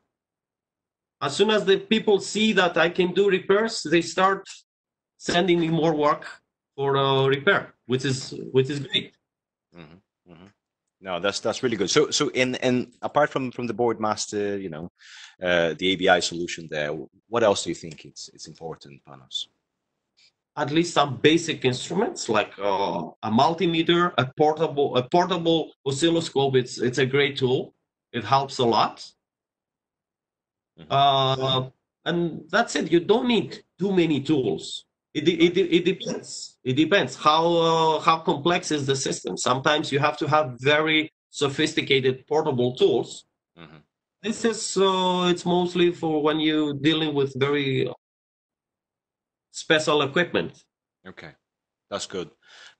as soon as the people see that I can do repairs, they start sending me more work for uh, repair, which is which is great. Mm-hmm. Mm-hmm. No, that's that's really good. So so in and apart from from the Boardmaster, you know, uh, the ABI solution there, what else do you think it's it's important, Panos? At least some basic instruments like uh, a multimeter, a portable a portable oscilloscope. It's it's a great tool. It helps a lot. Mm-hmm. Uh, and that's it. You don't need too many tools it, it, it depends. It depends how uh, how complex is the system. Sometimes you have to have very sophisticated portable tools. Mm-hmm. This is uh, it's mostly for when you're dealing with very special equipment. Okay, that's good.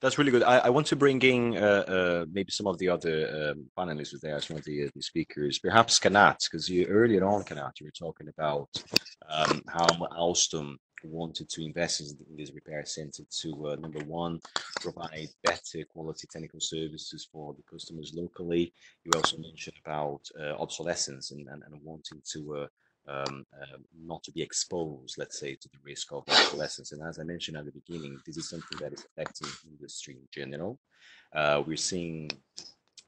That's really good. I, I want to bring in uh, uh, maybe some of the other um, panelists there, some of the, uh, the speakers, perhaps Kanat, because you earlier on, Kanat, you were talking about um, how Alstom wanted to invest in this repair center to uh, number one provide better quality technical services for the customers locally. You also mentioned about uh, obsolescence and, and, and, wanting to uh, um, uh, not to be exposed let's say to the risk of obsolescence. And as i mentioned at the beginning this is something that is affecting industry in general. Uh, we're seeing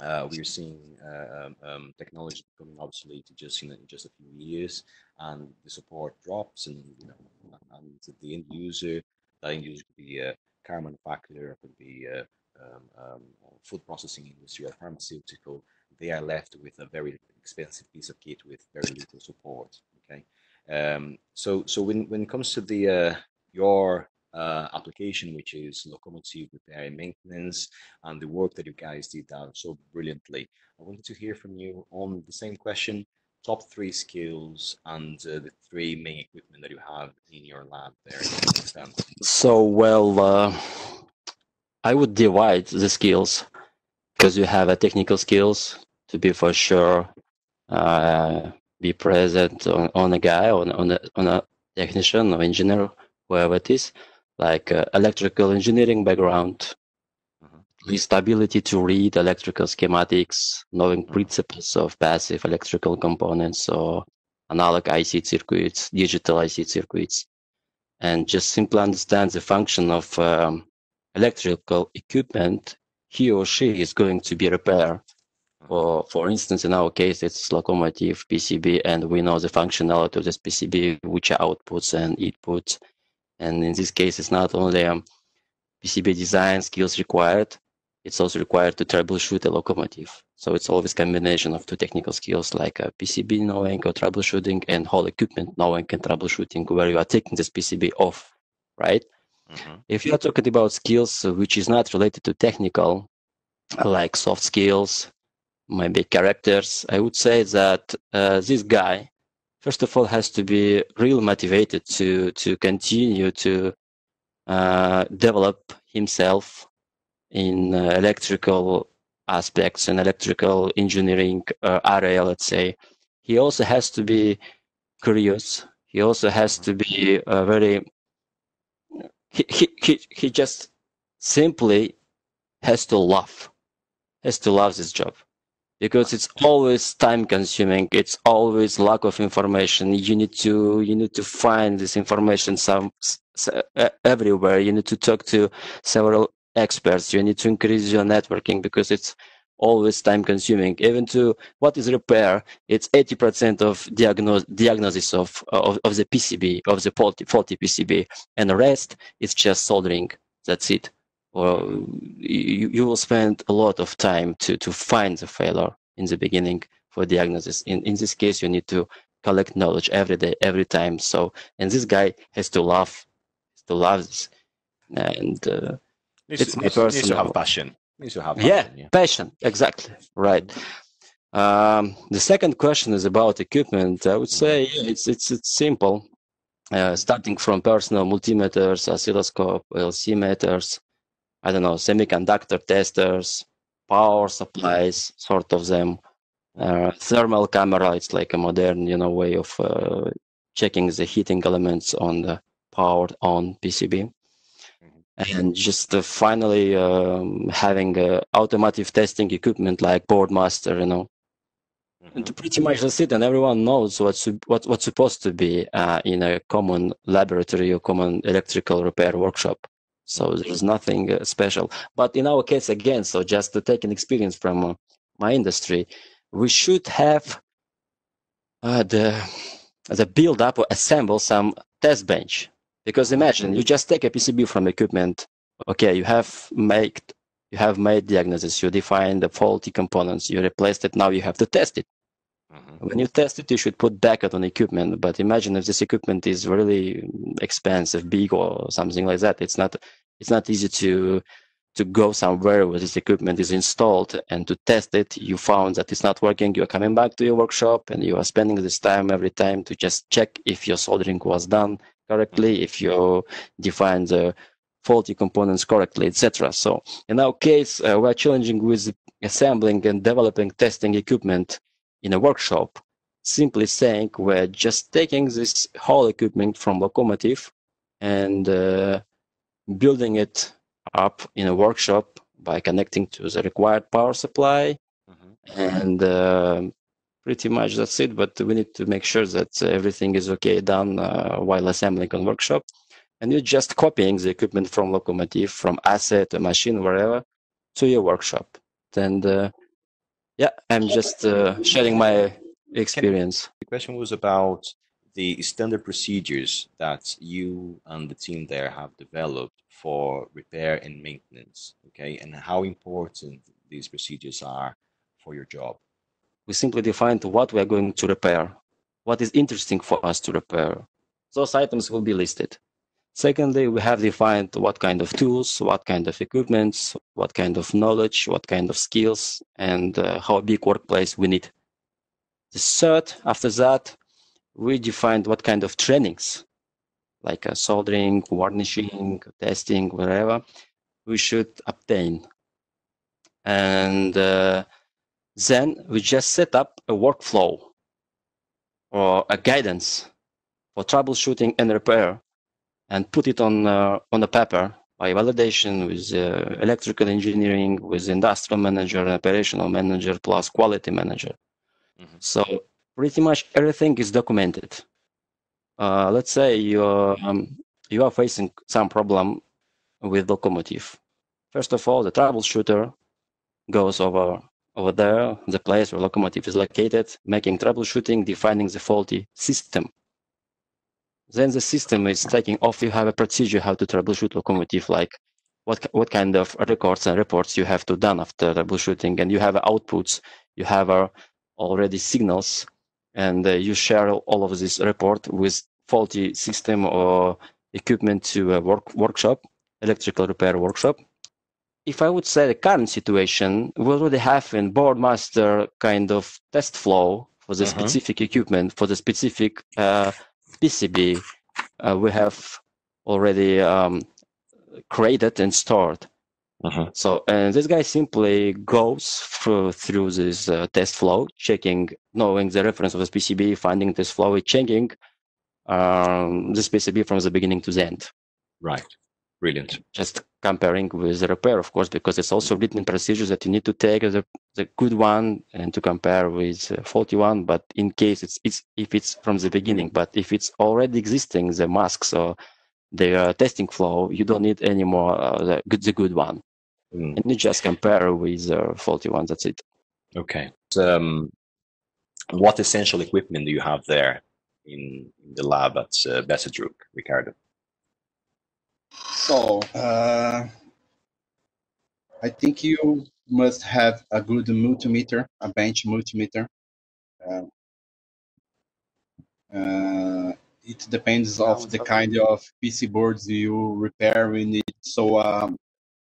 uh, we're seeing uh, um, um, technology becoming obsolete just in, in, just a few years, and the support drops, and you know, and the end user, that end user could be a car manufacturer, could be a um, um, food processing industry or pharmaceutical. They are left with a very expensive piece of kit with very little support. Okay, um, so so when when it comes to the uh, your uh, application, which is locomotive repair and maintenance, and the work that you guys did that so brilliantly. I wanted to hear from you on the same question, top three skills and uh, the three main equipment that you have in your lab there. So, well, uh, I would divide the skills because you have a technical skills to be for sure uh, be present on, on a guy, on, on, a, on a technician or engineer, whoever it is like uh, electrical engineering background, mm-hmm. least ability to read electrical schematics, knowing mm-hmm. principles of passive electrical components or analog IC circuits, digital IC circuits, and just simply understand the function of um, electrical equipment he or she is going to be repaired. Mm-hmm. For, for instance, in our case, it's locomotive PCB, and we know the functionality of this PCB, which are outputs and inputs, and in this case, it's not only um, PCB design skills required, it's also required to troubleshoot a locomotive. So it's always combination of two technical skills like uh, PCB knowing or troubleshooting and whole equipment knowing and troubleshooting where you are taking this PCB off, right? Mm-hmm. If you are talking about skills which is not related to technical, like soft skills, maybe characters, I would say that uh, this guy first of all has to be real motivated to to continue to uh, develop himself in uh, electrical aspects and electrical engineering uh, area let's say. He also has to be curious. He also has to be uh, very he, he, he, he just simply has to love has to love this job because it's always time consuming it's always lack of information. You need to you need to find this information some everywhere. You need to talk to several experts. You need to increase your networking because it's always time consuming. Even to what is repair it's 80% of diagnosis of, of, of the pcb of the faulty, faulty pcb and the rest is just soldering. That's it or you, you will spend a lot of time to, to find the failure in the beginning for diagnosis. In, in this case, you need to collect knowledge every day, every time. So, and this guy has to love, to love this. And uh, it's my personal. Needs to have passion. Needs to have passion, yeah, yeah, passion. Exactly. Right. Um, the second question is about equipment. I would say it's it's it's simple. Uh, starting from personal multimeters, oscilloscope, LC meters, I don't know, semiconductor testers, power supplies, sort of them. Uh, thermal camera, it's like a modern, you know, way of uh, checking the heating elements on the powered on PCB. Mm-hmm. And just uh, finally um, having automotive testing equipment like Boardmaster, you know, Mm-hmm. And pretty much that's it, and everyone knows what's what, what's supposed to be uh, in a common laboratory or common electrical repair workshop. So there's nothing uh, special. But in our case, again, so just to take an experience from uh, my industry, we should have uh, the the build up or assemble some test bench. Because imagine you just take a PCB from equipment. Okay, you have made you have made diagnosis. You define the faulty components. You replaced it. Now you have to test it. Mm-hmm. When you test it, you should put backup on equipment. But imagine if this equipment is really expensive, big, or something like that. It's not it's not easy to to go somewhere where this equipment is installed and to test it. You found that it's not working. You are coming back to your workshop and you are spending this time every time to just check if your soldering was done correctly, if you define the faulty components correctly, etc. So in our case, uh, we're challenging with assembling and developing testing equipment in a workshop, simply saying we're just taking this whole equipment from locomotive and uh, building it up in a workshop by connecting to the required power supply. Mm-hmm. and uh, pretty much that's it but we need to make sure that everything is okay done uh, while assembling on workshop. And you're just copying the equipment from locomotive from asset a machine wherever to your workshop. And uh, Yeah, I'm just uh, sharing my experience. The question was about the standard procedures that you and the team there have developed for repair and maintenance, okay, and how important these procedures are for your job. We simply defined what we are going to repair, what is interesting for us to repair. Those items will be listed. Secondly, we have defined what kind of tools, what kind of equipments, what kind of knowledge, what kind of skills, and uh, how big workplace we need. The third, after that, we defined what kind of trainings, like uh, soldering, varnishing, testing, whatever, we should obtain. And uh, then we just set up a workflow or a guidance for troubleshooting and repair and put it on uh, on a paper by validation with uh, electrical engineering, with industrial manager, operational manager, plus quality manager. Mm-hmm. So pretty much everything is documented. Uh, let's say you um, you are facing some problem with locomotive. First of all, the troubleshooter goes over over there, the place where locomotive is located, making troubleshooting, defining the faulty system. Then the system is taking off. You have a procedure how to troubleshoot locomotive, like what what kind of records and reports you have to done after troubleshooting, and you have outputs. You have uh, already signals and uh, you share all of this report with faulty system or equipment to a work, workshop, electrical repair workshop. If I would say the current situation, we already have in Boardmaster kind of test flow for the uh-huh. specific equipment, for the specific uh, PCB uh, we have already um, created and stored. Uh-huh. So, and this guy simply goes through, through this uh, test flow, checking, knowing the reference of the PCB, finding this flow, checking um, this PCB from the beginning to the end. Right. Brilliant. Just comparing with the repair, of course, because it's also written procedures that you need to take the, the good one and to compare with faulty one. But in case it's, it's if it's from the beginning, but if it's already existing, the masks or the uh, testing flow, you don't need any more uh, the, good, the good one. Mm. And you just compare with uh, faulty ones. That's it. Okay. Um, what essential equipment do you have there in, in the lab at uh, Ricardo? So, uh, I think you must have a good multimeter, a bench multimeter. Uh, uh, it depends of the kind of PC boards you repair. We need so um,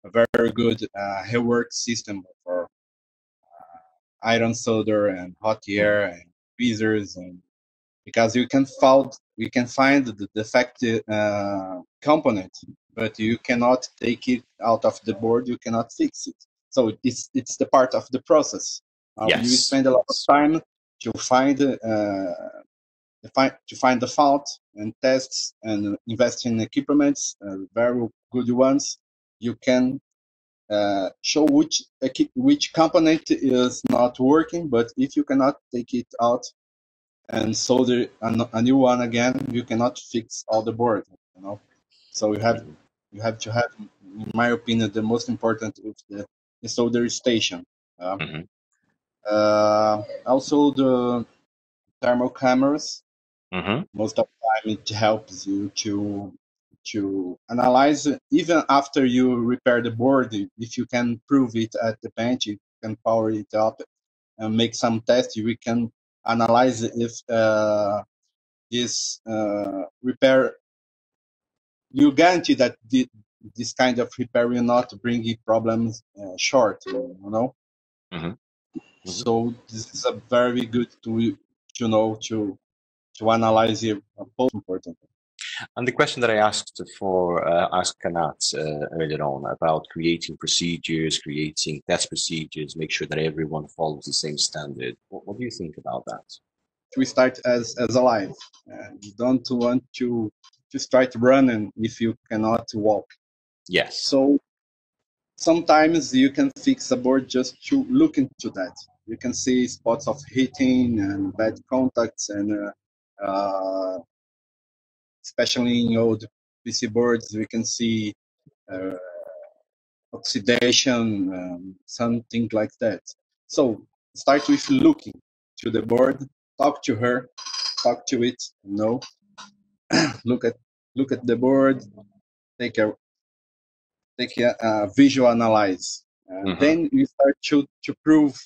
a very good uh, rework system for uh, iron solder and hot air and tweezers and because you can find can find the defective uh, component but you cannot take it out of the board you cannot fix it so it's it's the part of the process uh, yes. you spend a lot of time to find uh, to find the fault and tests and invest in equipments uh, very good ones you can uh, show which which component is not working. But if you cannot take it out and solder a, a new one again, you cannot fix all the board. You know, so you have you have to have, in my opinion, the most important is the, the solder station. Uh, mm-hmm. uh, also, the thermal cameras. Mm-hmm. Most of the time, it helps you to to analyze even after you repair the board if you can prove it at the bench you can power it up and make some tests we can analyze if uh, this uh, repair you guarantee that the, this kind of repair will not bring problems uh, short you know mm-hmm. Mm-hmm. so this is a very good to to know to to analyze it most important and the question that I asked for uh, asked Kanat uh, earlier on about creating procedures, creating test procedures, make sure that everyone follows the same standard. What, what do you think about that? We start as as alive. Uh, you don't want to to start running if you cannot walk. Yes. So sometimes you can fix a board just to look into that. You can see spots of heating and bad contacts and uh, uh, especially in old PC boards, we can see uh, oxidation, um, something like that. So start with looking to the board, talk to her, talk to it, know, look at look at the board, take a take a, a visual analyze. Uh, mm-hmm. Then you start to to prove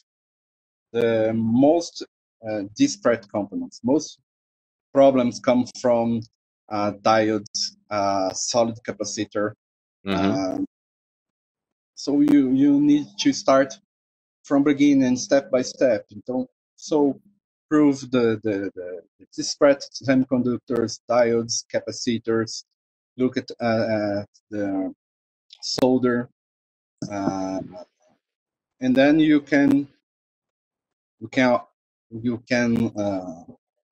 the most uh, disparate components. Most problems come from uh, diodes, uh, solid capacitor. Mm-hmm. Uh, so you you need to start from beginning, and step by step. Então, so prove the, the, the, the disparate semiconductors, diodes, capacitors, look at, uh, at the solder, uh, and then you can you can you can uh,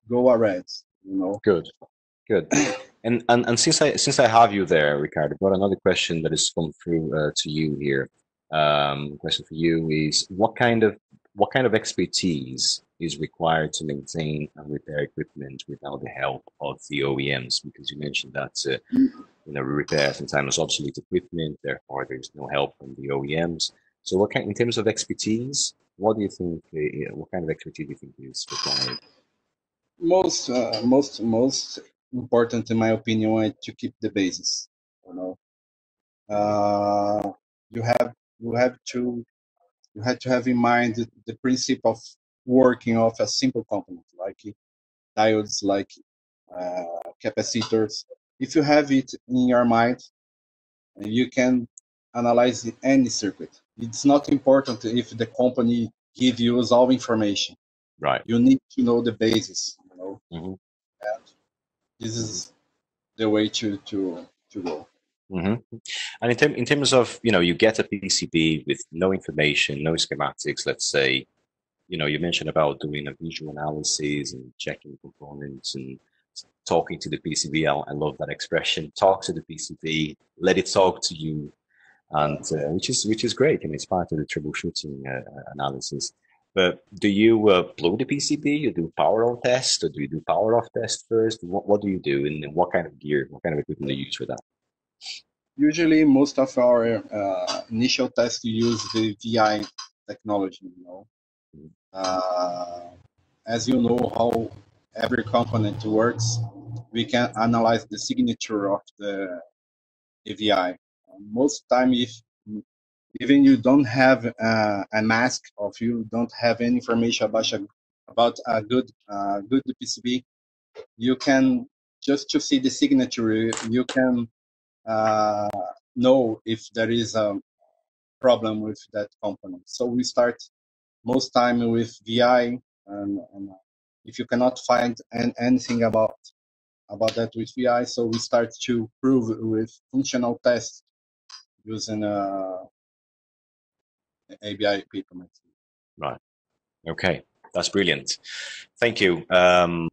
go ahead. You know. Good, good. And, and and since I since I have you there, Ricardo, I've got another question that has come through uh, to you here. Um, question for you is what kind of what kind of expertise is required to maintain and repair equipment without the help of the OEMs? Because you mentioned that uh, you know repair sometimes obsolete equipment, therefore there's no help from the OEMs. So, what kind in terms of expertise? What do you think? Uh, what kind of expertise do you think is required? Most, uh, most, most important, in my opinion, is to keep the basis. You know, uh, you have you have to you have to have in mind the, the principle of working off a simple component like diodes, like uh, capacitors. If you have it in your mind, you can analyze any circuit. It's not important if the company give you all information. Right. You need to know the basis. You know, mm-hmm. and this is the way to to to go. Mm-hmm. And in, term, in terms of, you know, you get a PCB with no information, no schematics, let's say, you know, you mentioned about doing a visual analysis and checking components and talking to the PCB. I, I love that expression. Talk to the PCB, let it talk to you, and uh, which is which is great, and it's part of the troubleshooting uh, analysis. But do you uh, blow the PCB? You do power on test, or do you do power off test first? What, what do you do, and what kind of gear, what kind of equipment do you use for that? Usually, most of our uh, initial tests use the VI technology. You know, uh, as you know how every component works, we can analyze the signature of the AVI. Most time, if even you don't have uh, a mask or you don't have any information about a, about a good uh, good PCB, you can just to see the signature, you can uh, know if there is a problem with that component. So we start most time with VI, and, and if you cannot find an, anything about about that with VI, so we start to prove with functional tests using uh, ABI. Right. Okay, that's brilliant. Thank you. Um,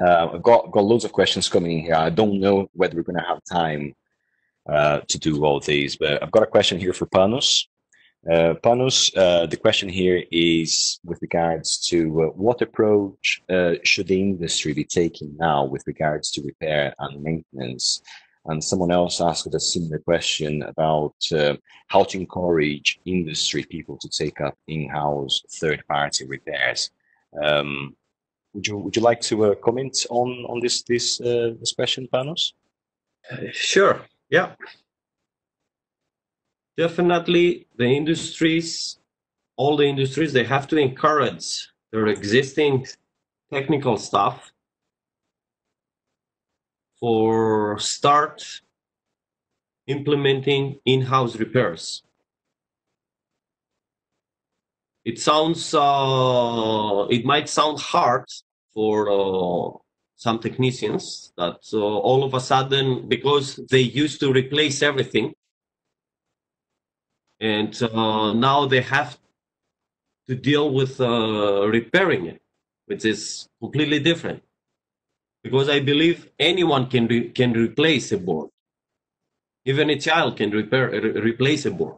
uh, I've got got loads of questions coming in here. I don't know whether we're going to have time uh, to do all these. But I've got a question here for Panos. Uh, Panos, uh, the question here is with regards to uh, what approach uh, should the industry be taking now with regards to repair and maintenance? And someone else asked a similar question about uh, how to encourage industry people to take up in-house third-party repairs. Um, would you would you like to comment on on this this this question, Panos? sure. Yeah. Definitely the industries, all the industries, they have to encourage their existing technical staff for start implementing in-house repairs. It sounds, uh, it might sound hard for uh, some technicians that uh, all of a sudden, because they used to replace everything, and uh, now they have to deal with uh, repairing it, which is completely different. Because I believe anyone can re- can replace a board, even a child can repair re- replace a board,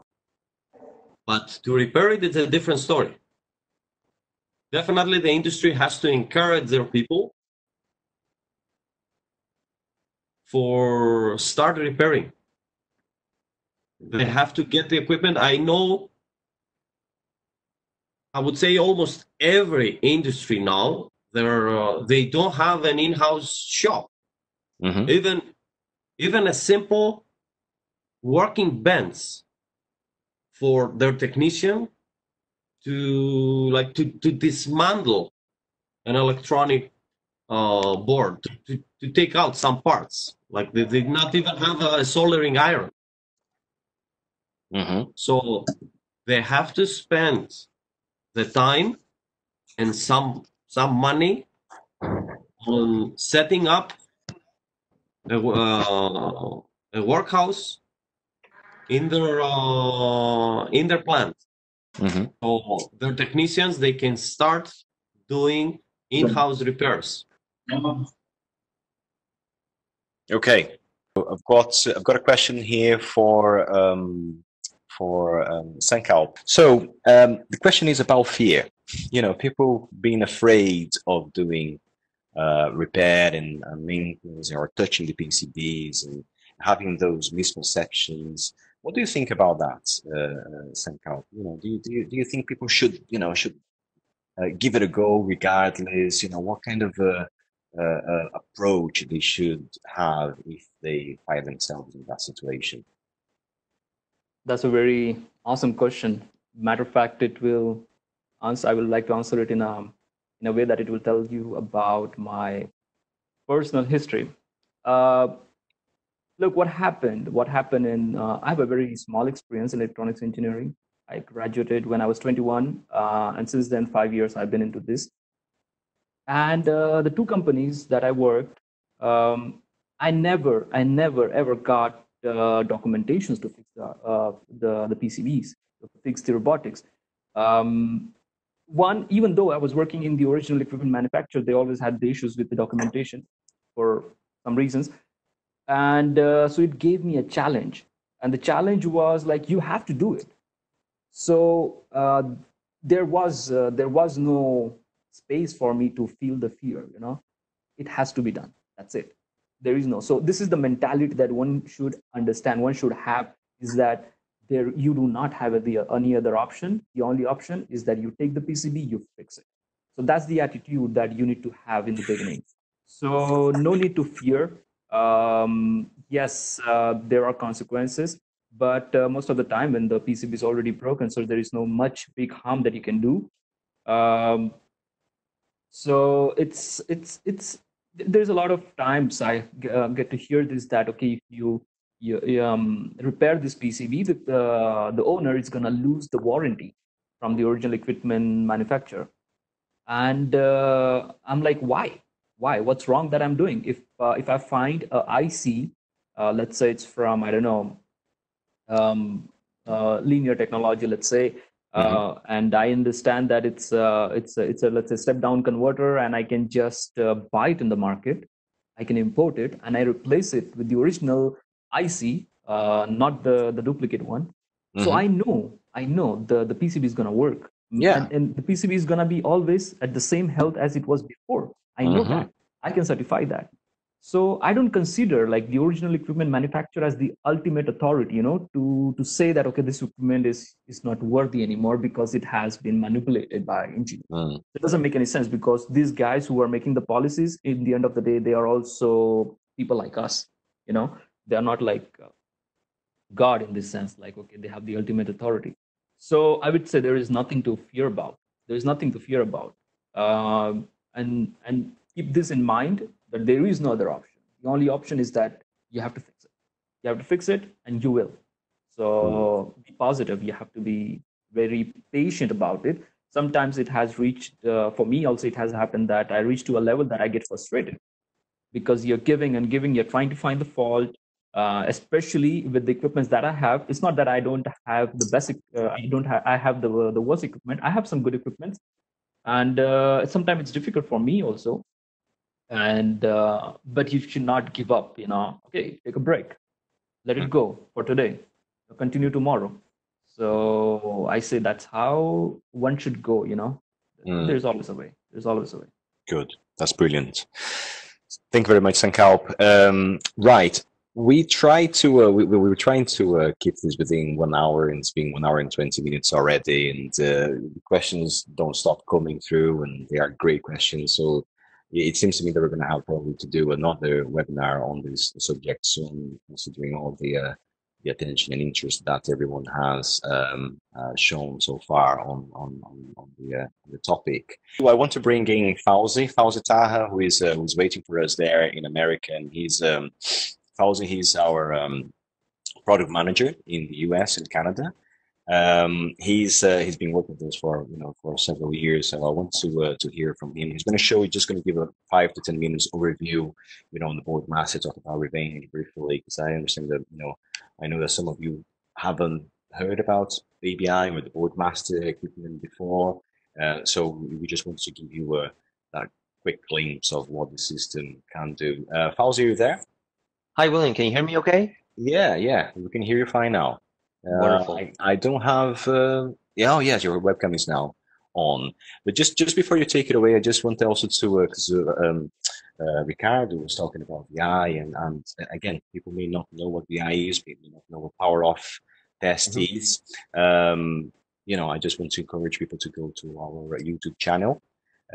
but to repair it, it is a different story. Definitely, the industry has to encourage their people for start repairing. They have to get the equipment. I know I would say almost every industry now, there uh, they don't have an in-house shop. Mm-hmm. Even even a simple working bench for their technician to like to, to dismantle an electronic uh, board to, to, to, take out some parts like they did not even have a soldering iron mm-hmm. so they have to spend the time and some some money on setting up a, uh, a workhouse in their uh, in their plant. Mm-hmm. So their technicians they can start doing in-house repairs. Okay, I've got I've got a question here for um, for um, Sankalp. So um, the question is about fear. You know, people being afraid of doing uh, repair and uh, maintenance or touching the PCBs and having those misconceptions. What do you think about that, uh, Sankalp? You know, do you, do you do you think people should you know should uh, give it a go regardless? You know, what kind of uh, uh, uh, approach they should have if they find themselves in that situation? That's a very awesome question. Matter of fact, it will answer. I would like to answer it in a in a way that it will tell you about my personal history. Uh, look what happened what happened in uh, i have a very small experience in electronics engineering i graduated when i was 21 uh, and since then five years i've been into this and uh, the two companies that i worked um, i never i never ever got documentations to fix the, uh, the, the pcbs to fix the robotics. Um, one even though i was working in the original equipment manufacturer they always had the issues with the documentation for some reasons. And uh, so it gave me a challenge. And the challenge was like you have to do it. So uh, there was there was no space for me to feel the fear you know? It has to be done. That's it there is no. So this is the mentality that one should understand one should have is that there you do not have any other option. The only option is that you take the pcb you fix it. So that's the attitude that you need to have in the beginning. So no need to fear. Um, yes, uh, there are consequences, but uh, most of the time when the PCB is already broken, so there is no much big harm that you can do. Um, so it's it's it's there's a lot of times I uh, get to hear this that okay if you you um, repair this PCB the uh, the owner is gonna lose the warranty from the original equipment manufacturer. And uh, I'm like why? Why? What's wrong that i'm doing? If uh, if i find a ic uh, let's say it's from i don't know um, uh, linear technology let's say uh, mm-hmm. and i understand that it's uh, it's a, it's a let's say step down converter and i can just uh, buy it in the market i can import it and i replace it with the original ic not the the duplicate one mm-hmm. so i know i know the the pcb is going to work yeah and, and the pcb is going to be always at the same health as it was before I know mm-hmm. that. I can certify that. So I don't consider like the original equipment manufacturer as the ultimate authority, you know, to to say that okay, this equipment is is not worthy anymore because it has been manipulated by engineers. Mm. It doesn't make any sense because these guys who are making the policies, in the end of the day, they are also people like us. You know, they are not like uh, God in this sense. Like okay, they have the ultimate authority. So I would say there is nothing to fear about. There is nothing to fear about. Um, and and keep this in mind that there is no other option. The only option is that you have to fix it. You have to fix it and you will. So mm. be positive. You have to be very patient about it. Sometimes it has reached uh, for me also it has happened that i reach to a level that i get frustrated because you're giving and giving you're trying to find the fault uh, especially with the equipments that i have. It's not that i don't have the best uh, i don't have i have the the worst equipment. I have some good equipment and uh, sometimes it's difficult for me also and uh, but you should not give up you know. Okay take a break. Let it hmm. go for today. Continue tomorrow. So i say that's how one should go you know. Mm. there's always a way. There's always a way. Good. That's brilliant. Thank you very much sankalp. Um, right. We try to uh, we, we were trying to uh, keep this within one hour and it's been one hour and 20 minutes already. And uh, questions don't stop coming through and they are great questions. So it seems to me that we're going to have probably to do another webinar on this subject soon considering all the uh, the attention and interest that everyone has um, uh, shown so far on on, on, on the, uh, the topic. I want to bring in Fauzi, Fauzi Taha, who is uh, who's waiting for us there in America, and he's um, Fauzi. He's our um, product manager in the US and Canada. Um, he's uh, he's been working with us for you know for several years, so I want to uh, to hear from him. He's going to show. He's just going to give a five to ten minutes overview, you know, on the Boardmaster, talk about REVENG briefly, because I understand that you know I know that some of you haven't heard about ABI or the Boardmaster equipment before, uh, so we just want to give you a that quick glimpse of what the system can do. Uh, Fauzi, are you there? Hi, William. Can you hear me? Okay. Yeah, yeah, we can hear you fine now. Wonderful. Uh, I, I, don't have. Uh, yeah, oh yes, your webcam is now on. But just just before you take it away, I just want to also to because uh, um, uh, Ricardo was talking about VI, and and again, people may not know what VI is, people may not know what power off test mm-hmm. is. Um, you know, I just want to encourage people to go to our YouTube channel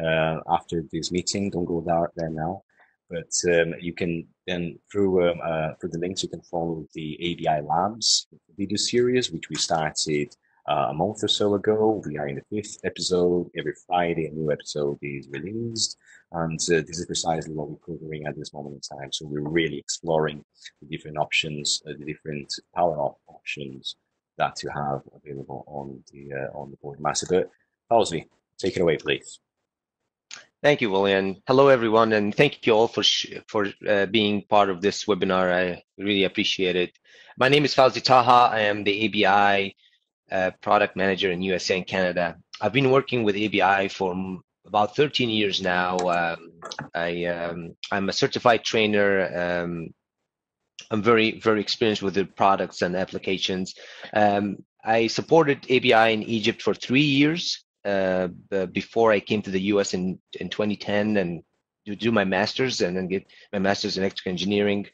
uh, after this meeting. Don't go there, there now, but um, you can then through um, uh, through the links you can follow the ABI Labs video series, which we started uh, a month or so ago. We are in the fifth episode. Every Friday, a new episode is released. And uh, this is precisely what we're covering at this moment in time. So we're really exploring the different options, uh, the different power options that you have available on the uh, on the Boardmaster. But Fauzi, take it away, please. Thank you, William. Hello, everyone, and thank you all for for uh, being part of this webinar. I really appreciate it. My name is Fauzi Taha. I am the ABI uh, product manager in USA and Canada. I've been working with ABI for about 13 years now. Um, I um, I'm a certified trainer. Um, I'm very very experienced with the products and applications. Um, I supported ABI in Egypt for three years uh, before I came to the US in, in 2010 and to do my master's and then get my master's in electrical engineering.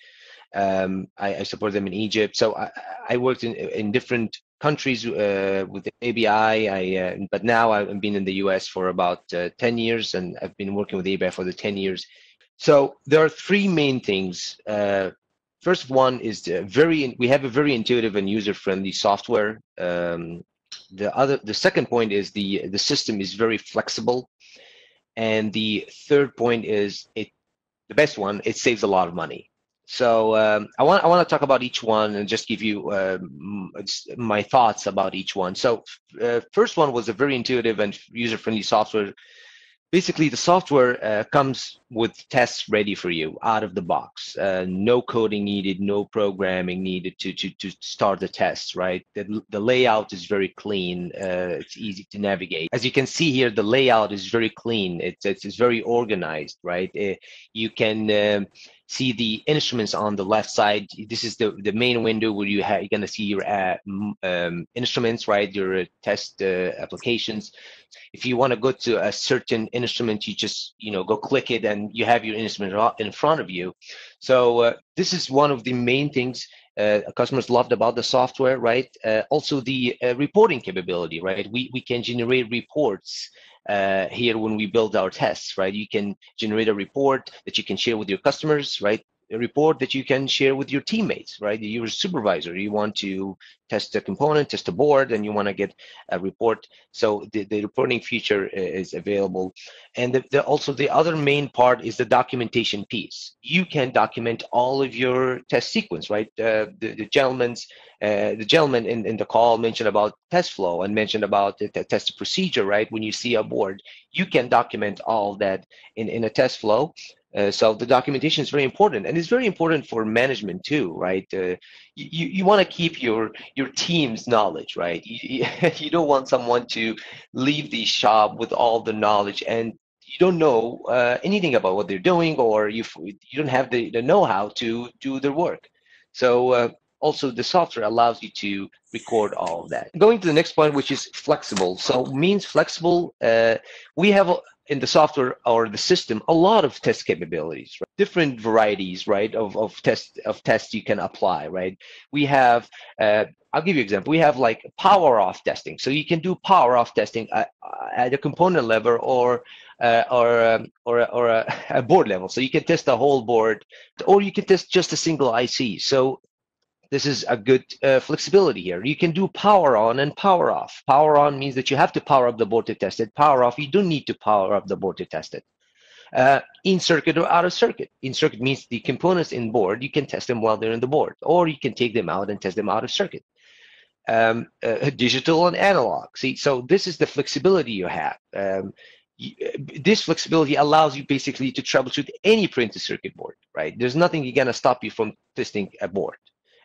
Um, I, I support them in Egypt. So I, I worked in, in different countries uh, with ABI. I, uh, but now I've been in the US for about uh, 10 years and I've been working with ABI for the 10 years. So there are three main things. Uh, first one is very, we have a very intuitive and user-friendly software. Um, the other, the second point is the the system is very flexible, and the third point is it, the best one, it saves a lot of money. So um, I want I want to talk about each one and just give you uh, my thoughts about each one. So uh, first one was a very intuitive and user friendly software basically the software uh, comes with tests ready for you out of the box. Uh, no coding needed no programming needed to to, to start the tests right? The, the layout is very clean. Uh, it's easy to navigate. As you can see here the layout is very clean. It's it's, it's very organized right? Uh, you can um, see the instruments on the left side. This is the, the main window where you have, you're going to see your uh, um, instruments, right? Your uh, test uh, applications. If you want to go to a certain instrument, you just, you know, go click it and you have your instrument in front of you. So uh, this is one of the main things uh, customers loved about the software, right? Uh, also the reporting capability, right? We, we can generate reports uh, here when we build our tests, right? You can generate a report that you can share with your customers, right? A report that you can share with your teammates, right? Your supervisor. You want to test a component, test a board, and you want to get a report. So the, the reporting feature is available. And the, the, also the other main part is the documentation piece. You can document all of your test sequence, right? Uh, the, the gentleman's uh, the gentleman in, in the call mentioned about test flow and mentioned about the, the, test procedure, right? When you see a board, you can document all that in, in a test flow. Uh, so the documentation is very important, and it's very important for management too, right? Uh, you you want to keep your your team's knowledge, right? You, you don't want someone to leave the shop with all the knowledge and you don't know uh, anything about what they're doing, or you you don't have the, the know-how to do their work. So uh, also the software allows you to record all of that. Going to the next point, which is flexible. So means flexible. Uh, we have in the software or the system a lot of test capabilities, right? different varieties, right, of, of test of tests you can apply, right? We have, uh, I'll give you an example. We have like power off testing, so you can do power off testing at, at a component level or uh, or um, or or a, a, board level. So you can test the whole board, or you can test just a single IC. So this is a good uh, flexibility here. You can do power on and power off. Power on means that you have to power up the board to test it. Power off, you don't need to power up the board to test it. Uh, in circuit or out of circuit. In circuit means the components in board, you can test them while they're in the board, or you can take them out and test them out of circuit. Um, uh, digital and analog. See, so this is the flexibility you have. Um, this flexibility allows you basically to troubleshoot any printed circuit board, right? There's nothing going to stop you from testing a board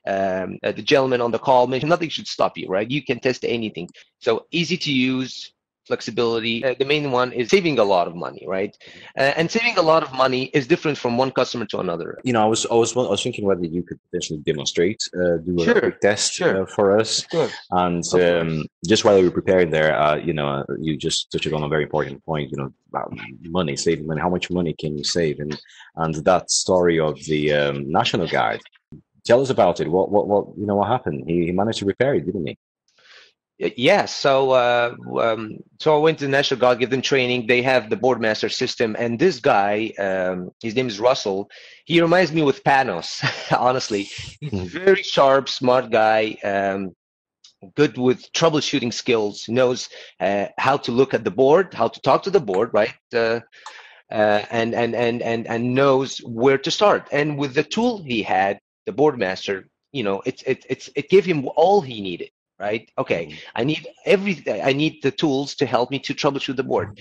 um, uh, the gentleman on the call mentioned nothing should stop you, right? You can test anything. So easy to use, flexibility. Uh, the main one is saving a lot of money, right? Uh, and saving a lot of money is different from one customer to another. You know, I was I was, I was thinking whether you could potentially demonstrate, uh, do a sure. quick test sure. Uh, for us. Sure. And um, just while we were preparing there, uh, you know, you just touched on a very important point. You know, about money, saving money. How much money can you save? And and that story of the um, National Guard tell us about it. What, what, what, you know, what happened? He, he managed to repair it, didn't he? Yeah, so uh, um, so I went to the National Guard, give them training. They have the Boardmaster system, and this guy, um, his name is Russell. He reminds me with Panos, honestly. He's a very sharp, smart guy, um, good with troubleshooting skills. Knows uh, how to look at the board, how to talk to the board, right? Uh, uh, and and and and and knows where to start. And with the tool he had, the boardmaster, you know, it's it, it's it gave him all he needed, right? Okay, mm-hmm. I need every I need the tools to help me to troubleshoot the board.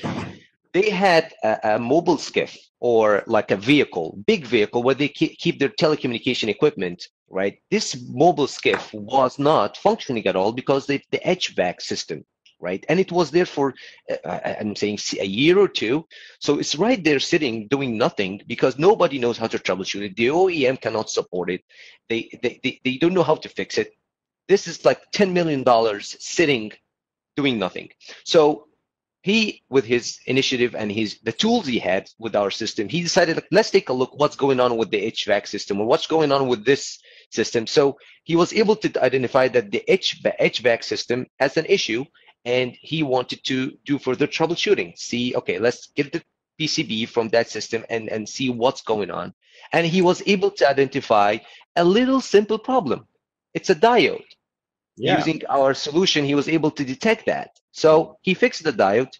They had a, a mobile SCIF or like a vehicle, big vehicle, where they keep their telecommunication equipment, right? This mobile SCIF was not functioning at all because they, the HVAC system right? And it was there for, uh, I'm saying a year or two. So it's right there sitting doing nothing because nobody knows how to troubleshoot it. The OEM cannot support it. They, they, they, they don't know how to fix it. This is like $10 million sitting doing nothing. So he, with his initiative and his the tools he had with our system, he decided, like, let's take a look what's going on with the HVAC system or what's going on with this system. So he was able to identify that the HVAC system has an issue and he wanted to do further troubleshooting. See, okay, let's get the PCB from that system and, and see what's going on. And he was able to identify a little simple problem. It's a diode. Yeah. Using our solution, he was able to detect that. So he fixed the diode.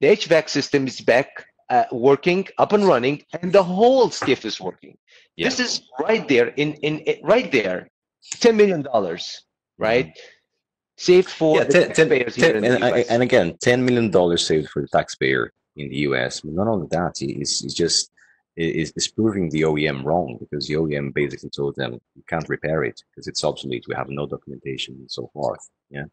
The HVAC system is back uh, working, up and running, and the whole SCIF is working. Yeah. This is right there in, in, in right there, $10 million, right? Mm-hmm saved for yeah, the ten, taxpayers ten, here in and, the US. And again, ten million dollars saved for the taxpayer in the US. But not only that, he's just is, is proving the OEM wrong because the OEM basically told them you can't repair it because it's obsolete. We have no documentation and so forth. Yeah.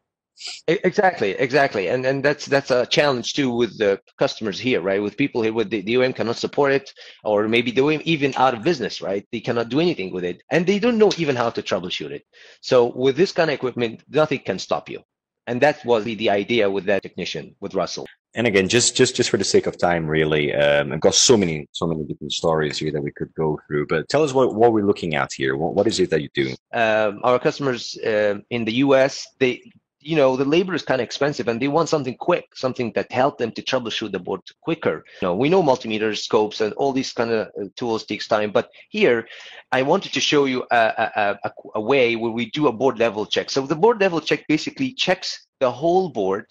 Exactly, exactly, and and that's that's a challenge too with the customers here, right? With people here, with the, the OEM cannot support it, or maybe the OEM even out of business, right? They cannot do anything with it, and they don't know even how to troubleshoot it. So with this kind of equipment, nothing can stop you, and that was the, the idea with that technician with Russell. And again, just just just for the sake of time, really, um, I've got so many so many different stories here that we could go through. But tell us what, what we're looking at here. What, what is it that you're doing? Um, our customers uh, in the U.S. they you know the labor is kind of expensive and they want something quick something that help them to troubleshoot the board quicker. You know we know multimeters scopes and all these kind of uh, tools takes time but here i wanted to show you a, a, a, a way where we do a board level check. So the board level check basically checks the whole board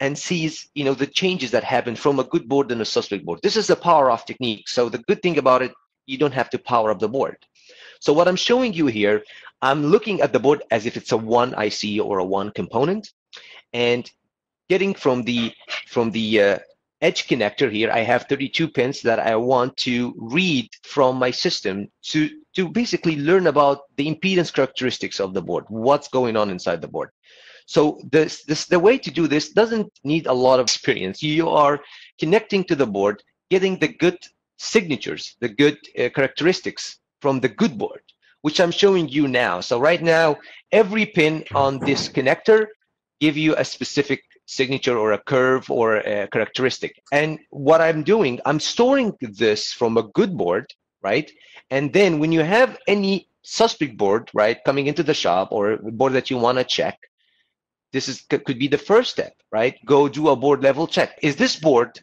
and sees you know the changes that happen from a good board and a suspect board. This is the power off technique. So the good thing about it you don't have to power up the board so what i'm showing you here I'm looking at the board as if it's a one IC or a one component, and getting from the from the uh, edge connector here, I have 32 pins that I want to read from my system to to basically learn about the impedance characteristics of the board, what's going on inside the board. So this this the way to do this doesn't need a lot of experience. You are connecting to the board, getting the good signatures, the good uh, characteristics from the good board which I'm showing you now. So right now, every pin on this connector give you a specific signature or a curve or a characteristic. And what I'm doing, I'm storing this from a good board, right? And then when you have any suspect board, right, coming into the shop or board that you want to check, this is could be the first step, right? Go do a board level check. Is this board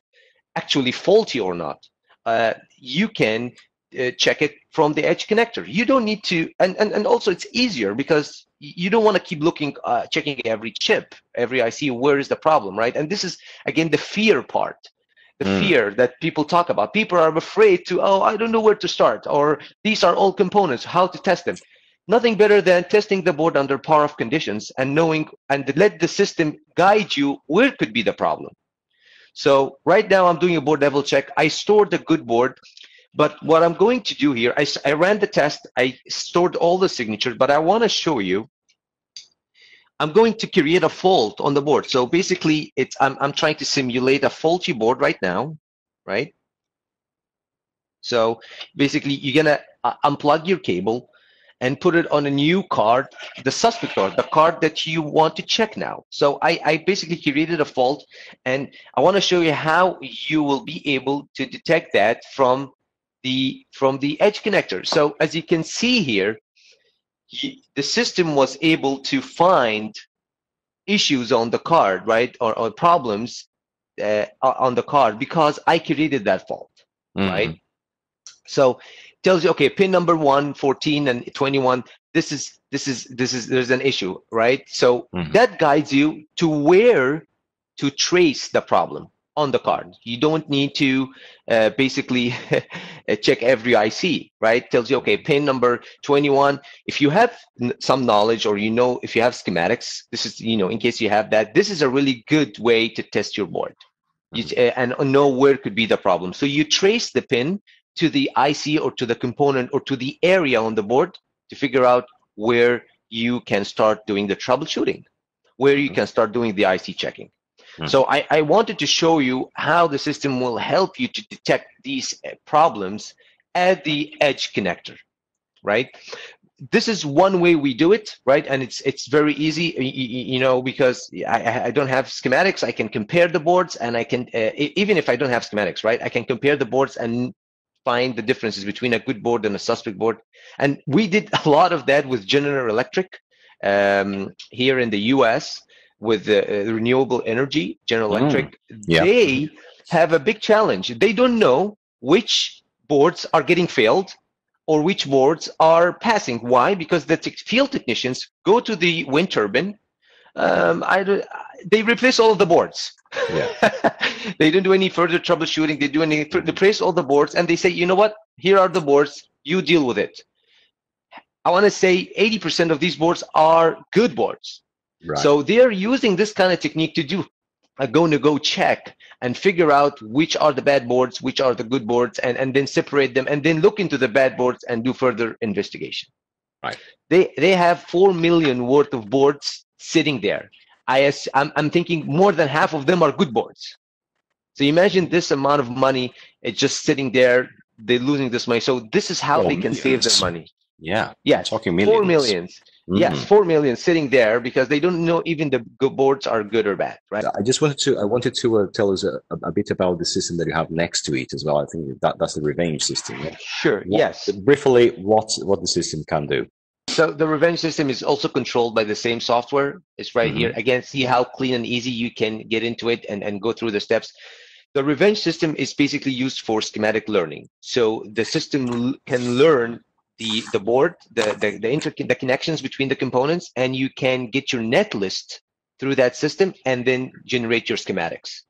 actually faulty or not? Uh, you can uh, check it from the edge connector. You don't need to, and, and, and also it's easier because you don't want to keep looking, uh, checking every chip, every IC, where is the problem, right? And this is, again, the fear part, the mm. fear that people talk about. People are afraid to, oh, I don't know where to start, or these are all components, how to test them. Nothing better than testing the board under power off conditions and knowing and let the system guide you where could be the problem. So right now I'm doing a board level check. I stored the good board, but what I'm going to do here, I, I ran the test, I stored all the signatures, but I want to show you I'm going to create a fault on the board. So basically, it's I'm, I'm trying to simulate a faulty board right now, right? So basically, you're going to uh, unplug your cable and put it on a new card, the suspect card, the card that you want to check now. So I, I basically created a fault, and I want to show you how you will be able to detect that from the from the edge connector. So as you can see here, the system was able to find issues on the card, right, or, or problems uh, on the card because I created that fault, mm-hmm. right? So tells you, okay, pin number one, 14 and 21, this is, this is, this is, there's an issue, right? So mm-hmm. that guides you to where to trace the problem on the card. You don't need to uh, basically check every IC, right? Tells you, okay, pin number 21. If you have some knowledge or you know, if you have schematics, this is, you know, in case you have that, this is a really good way to test your board mm-hmm. uh, and know where could be the problem. So you trace the pin to the IC or to the component or to the area on the board to figure out where you can start doing the troubleshooting, where you mm-hmm. can start doing the IC checking. Mm. So I, I wanted to show you how the system will help you to detect these uh, problems at the edge connector, right? This is one way we do it, right? And it's it's very easy, you know, because I, I don't have schematics. I can compare the boards, and I can uh, even if I don't have schematics, right? I can compare the boards and find the differences between a good board and a suspect board. And we did a lot of that with General Electric um, here in the U.S with the uh, renewable energy, General mm. Electric, yeah. they have a big challenge. They don't know which boards are getting failed or which boards are passing. Why? Because the field technicians go to the wind turbine. Um, I, they replace all of the boards. Yeah. they don't do any further troubleshooting. They do any they replace all the boards, and they say, you know what? Here are the boards. You deal with it. I want to say 80% of these boards are good boards. Right. So they're using this kind of technique to do a go to go check and figure out which are the bad boards, which are the good boards, and, and then separate them and then look into the bad boards and do further investigation. Right. They they have four million worth of boards sitting there. I I'm, I'm thinking more than half of them are good boards. So imagine this amount of money it's just sitting there. They're losing this money. So this is how oh, they can millions. save their money. Yeah. Yeah. Talking millions. Four millions. Mm-hmm. Yes, four million sitting there because they don't know even the boards are good or bad, right? I just wanted to I wanted to uh, tell us a, a, bit about the system that you have next to it as well. I think that that's the REVENG system. Yeah? Sure. What, yes. Briefly, what what the system can do. So the REVENG system is also controlled by the same software. It's right mm-hmm. here. Again, see how clean and easy you can get into it and, and go through the steps. The REVENG system is basically used for schematic learning. So the system can learn the the board, the the the, inter- the connections between the components, and you can get your net list through that system and then generate your schematics.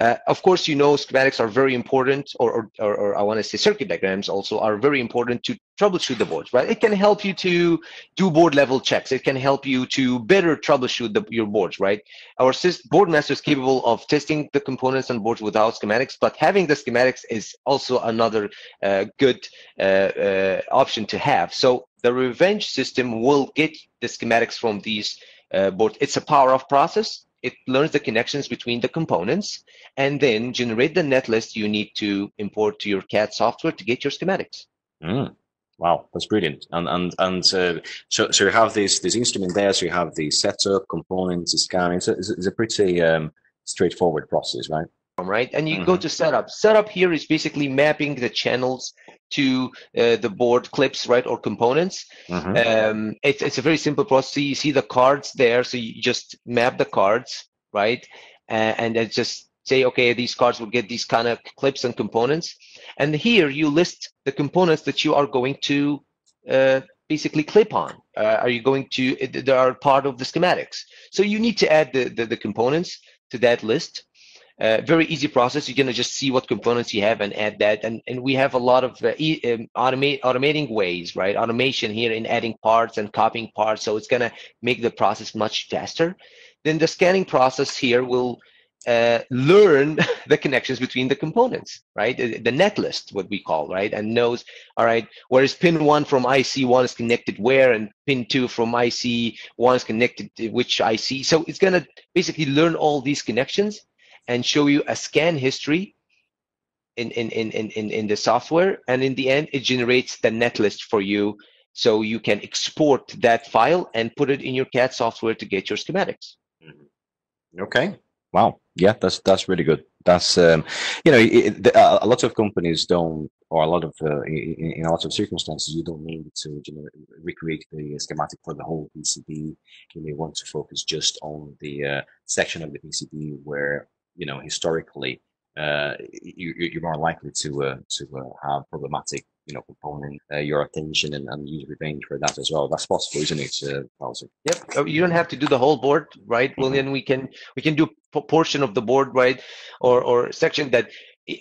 Uh, of course, you know schematics are very important, or, or, or I want to say circuit diagrams also are very important to troubleshoot the boards, right? It can help you to do board level checks. It can help you to better troubleshoot the, your boards, right? Our Boardmaster is capable of testing the components on boards without schematics, but having the schematics is also another uh, good uh, uh option to have. So the REVENG system will get the schematics from these uh, boards. It's a power off process it learns the connections between the components and then generate the netlist you need to import to your CAD software to get your schematics. Mm. Wow, that's brilliant. And and and uh, so so you have this this instrument there. So you have the setup components, the scanning. It's it's a pretty um, straightforward process, right? Right, and you mm-hmm. go to setup. Setup here is basically mapping the channels to uh, the board clips, right, or components. Mm-hmm. Um, it's it's a very simple process. You see the cards there, so you just map the cards, right, uh, and then just say, okay, these cards will get these kind of clips and components. And here you list the components that you are going to uh, basically clip on. Uh, are you going to, they are part of the schematics. So you need to add the, the, the components to that list. Uh, very easy process. You're gonna just see what components you have and add that. And and we have a lot of uh, e um, automate automating ways, right? Automation here in adding parts and copying parts. So it's gonna make the process much faster. Then the scanning process here will uh, learn the connections between the components, right? The, the net list, what we call, right? And knows, all right, whereas pin one from IC one is connected where, and pin two from IC one is connected to which IC. So it's going to basically learn all these connections and show you a scan history in, in, in, in, in the software. And in the end, it generates the net list for you. So you can export that file and put it in your CAD software to get your schematics. Okay. Wow. Yeah, that's that's really good. That's um, you know, it, uh, a lot of companies don't, or a lot of uh, in, in, a lot of circumstances, you don't need to you know, recreate the schematic for the whole PCB. You may want to focus just on the uh, section of the PCB where you know historically uh, you, you're more likely to uh, to uh, have problematic you know component uh, your attention and, and use REVENG for that as well. That's possible isn't it uh, yep. Oh, you don't have to do the whole board right mm-hmm. william? We can we can do a portion of the board right or or section that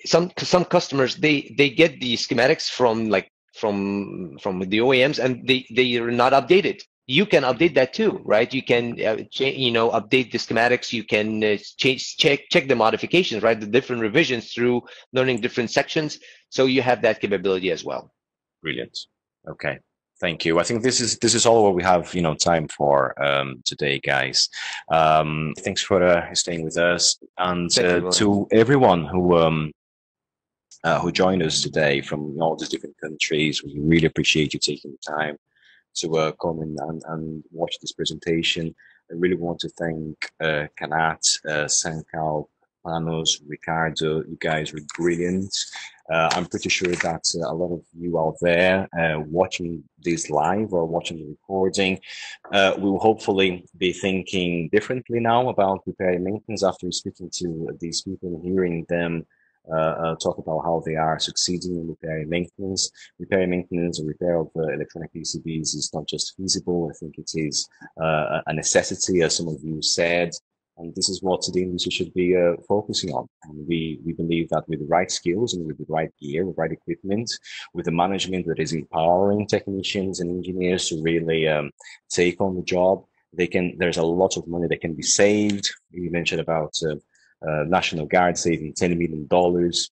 some some customers they they get the schematics from like from from the OEMs and they they are not updated you can update that too, right? You can, uh, you know, update the schematics. You can uh, change, check, check the modifications, right? The different revisions through learning different sections. So you have that capability as well. Brilliant. Okay. Thank you. I think this is this is all what we have, you know, time for um, today, guys. Um, thanks for uh, staying with us, and uh, to everyone who um, uh, who joined us today from all these different countries. We really appreciate you taking the time to uh, come in and, and watch this presentation. I really want to thank uh, Kanat, uh, Sankalp, Panos, Ricardo. You guys were brilliant. Uh, I'm pretty sure that uh, a lot of you out there uh, watching this live or watching the recording uh, will hopefully be thinking differently now about repair maintenance after speaking to these people and hearing them uh, uh, talk about how they are succeeding in repair maintenance. Repair maintenance and repair of uh, electronic PCBs is not just feasible. I think it is uh, a necessity, as some of you said. And this is what the industry should be uh, focusing on. And we, we believe that with the right skills and with the right gear, with the right equipment, with the management that is empowering technicians and engineers to really um, take on the job, they can. There's a lot of money that can be saved. You mentioned about uh, uh, National Guard saving $10 million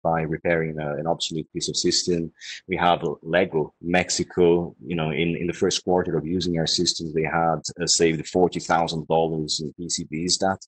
by repairing a, an obsolete piece of system. We have Lego Mexico, you know, in, in the first quarter of using our systems, they had uh, saved $40,000 in PCBs that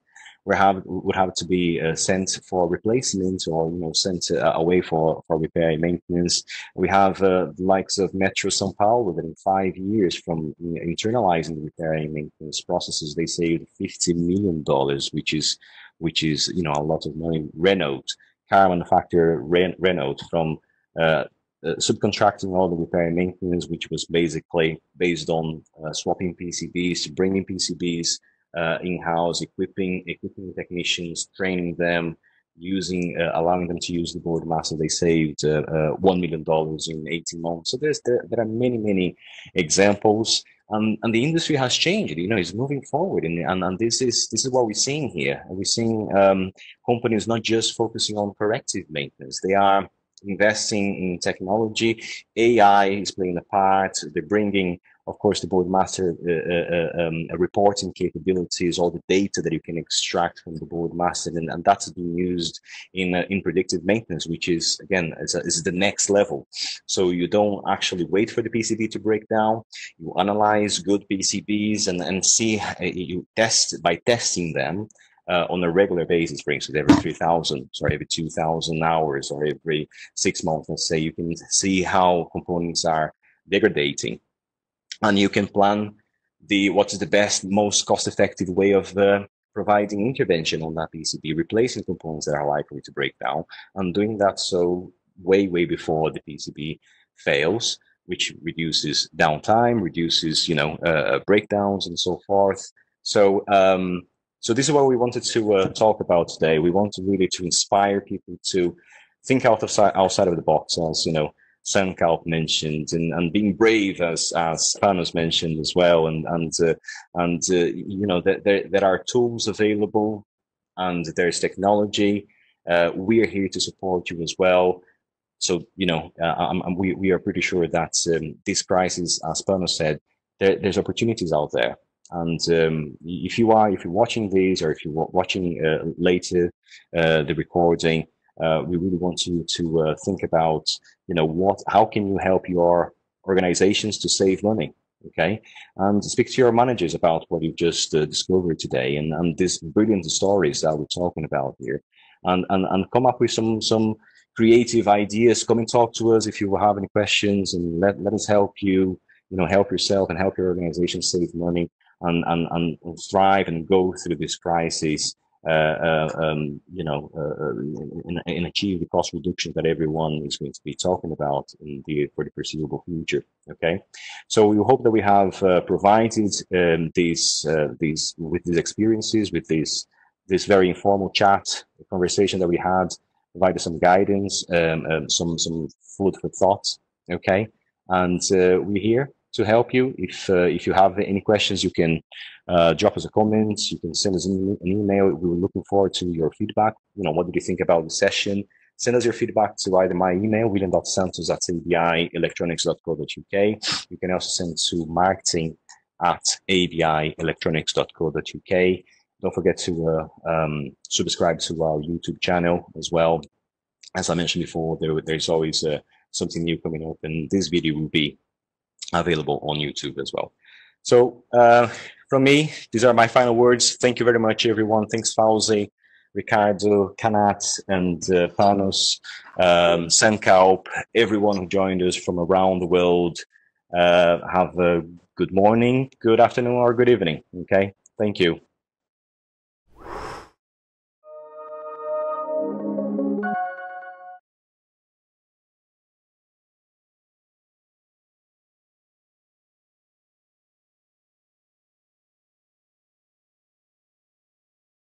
we have, would have to be uh, sent for replacement or, you know, sent uh, away for, for repair and maintenance. We have uh, the likes of Metro São Paulo that in five years from internalizing the repair and maintenance processes, they saved $50 million, which is which is you know a lot of money. Renault car manufacturer Ren- Renault from uh, uh, subcontracting all the repair and maintenance, which was basically based on uh, swapping PCBs, bringing PCBs uh, in-house, equipping equipping technicians, training them, using uh, allowing them to use the Boardmaster. They saved uh, one million dollars in 18 months. So there's there, there are many many examples and, and the industry has changed. You know, it's moving forward, and, and, and this is this is what we're seeing here. We're seeing um, companies not just focusing on corrective maintenance; they are investing in technology. AI is playing a part. They're bringing of course, the Boardmaster uh, uh, um, reporting capabilities, all the data that you can extract from the Boardmaster, and, and that's being used in uh, in predictive maintenance, which is again is, a, is the next level. So you don't actually wait for the PCB to break down. You analyze good PCBs and and see uh, you test by testing them. Uh, on a regular basis, for instance, every 3,000 sorry, every 2,000 hours or every six months, let's say, you can see how components are degrading and you can plan the what is the best, most cost-effective way of uh, providing intervention on that PCB, replacing components that are likely to break down, and doing that so way, way before the PCB fails, which reduces downtime, reduces, you know, uh, breakdowns and so forth. So, um, so this is what we wanted to uh, talk about today. We want to really to inspire people to think out of outside of the box, as you know, Sankalp mentioned, and, and being brave, as as Panos mentioned as well, and and uh, and uh, you know that there, there are tools available, and there's technology. Uh, we are here to support you as well. So you know, uh, I'm, we we are pretty sure that um, this crisis, as Panos said, there, there's opportunities out there. And um, if you are, if you're watching these, or if you're watching uh, later uh, the recording, uh, we really want you to uh, think about, you know, what, how can you help your organizations to save money? Okay. And speak to your managers about what you've just uh, discovered today and, and these brilliant stories that we're talking about here. And, and, and come up with some, some creative ideas. Come and talk to us if you have any questions and let, let us help you, you know, help yourself and help your organization save money and, and, and thrive and go through this crisis um, you know, and, uh, achieve the cost reduction that everyone is going to be talking about in the for the foreseeable future. Okay, so we hope that we have provided um, these these with these experiences with this this very informal chat conversation that we had provided some guidance, um, um, some some food for thought. Okay, and uh, we're here to help you. If uh, if you have any questions, you can uh, drop us a comment. You can send us an, email. We are looking forward to your feedback. You know, what did you think about the session? Send us your feedback to either my email, william.santos at abielectronics.co.uk. You can also send to marketing at abielectronics.co.uk. Don't forget to uh, um, subscribe to our YouTube channel as well. As I mentioned before, there, there's always uh, something new coming up, and this video will be available on YouTube as well. So uh, from me, these are my final words. Thank you very much, everyone. Thanks, Fauzi, Ricardo, Kanat, and uh, Panos, um, everyone who joined us from around the world. Uh, have a good morning, good afternoon, or good evening. Okay, thank you.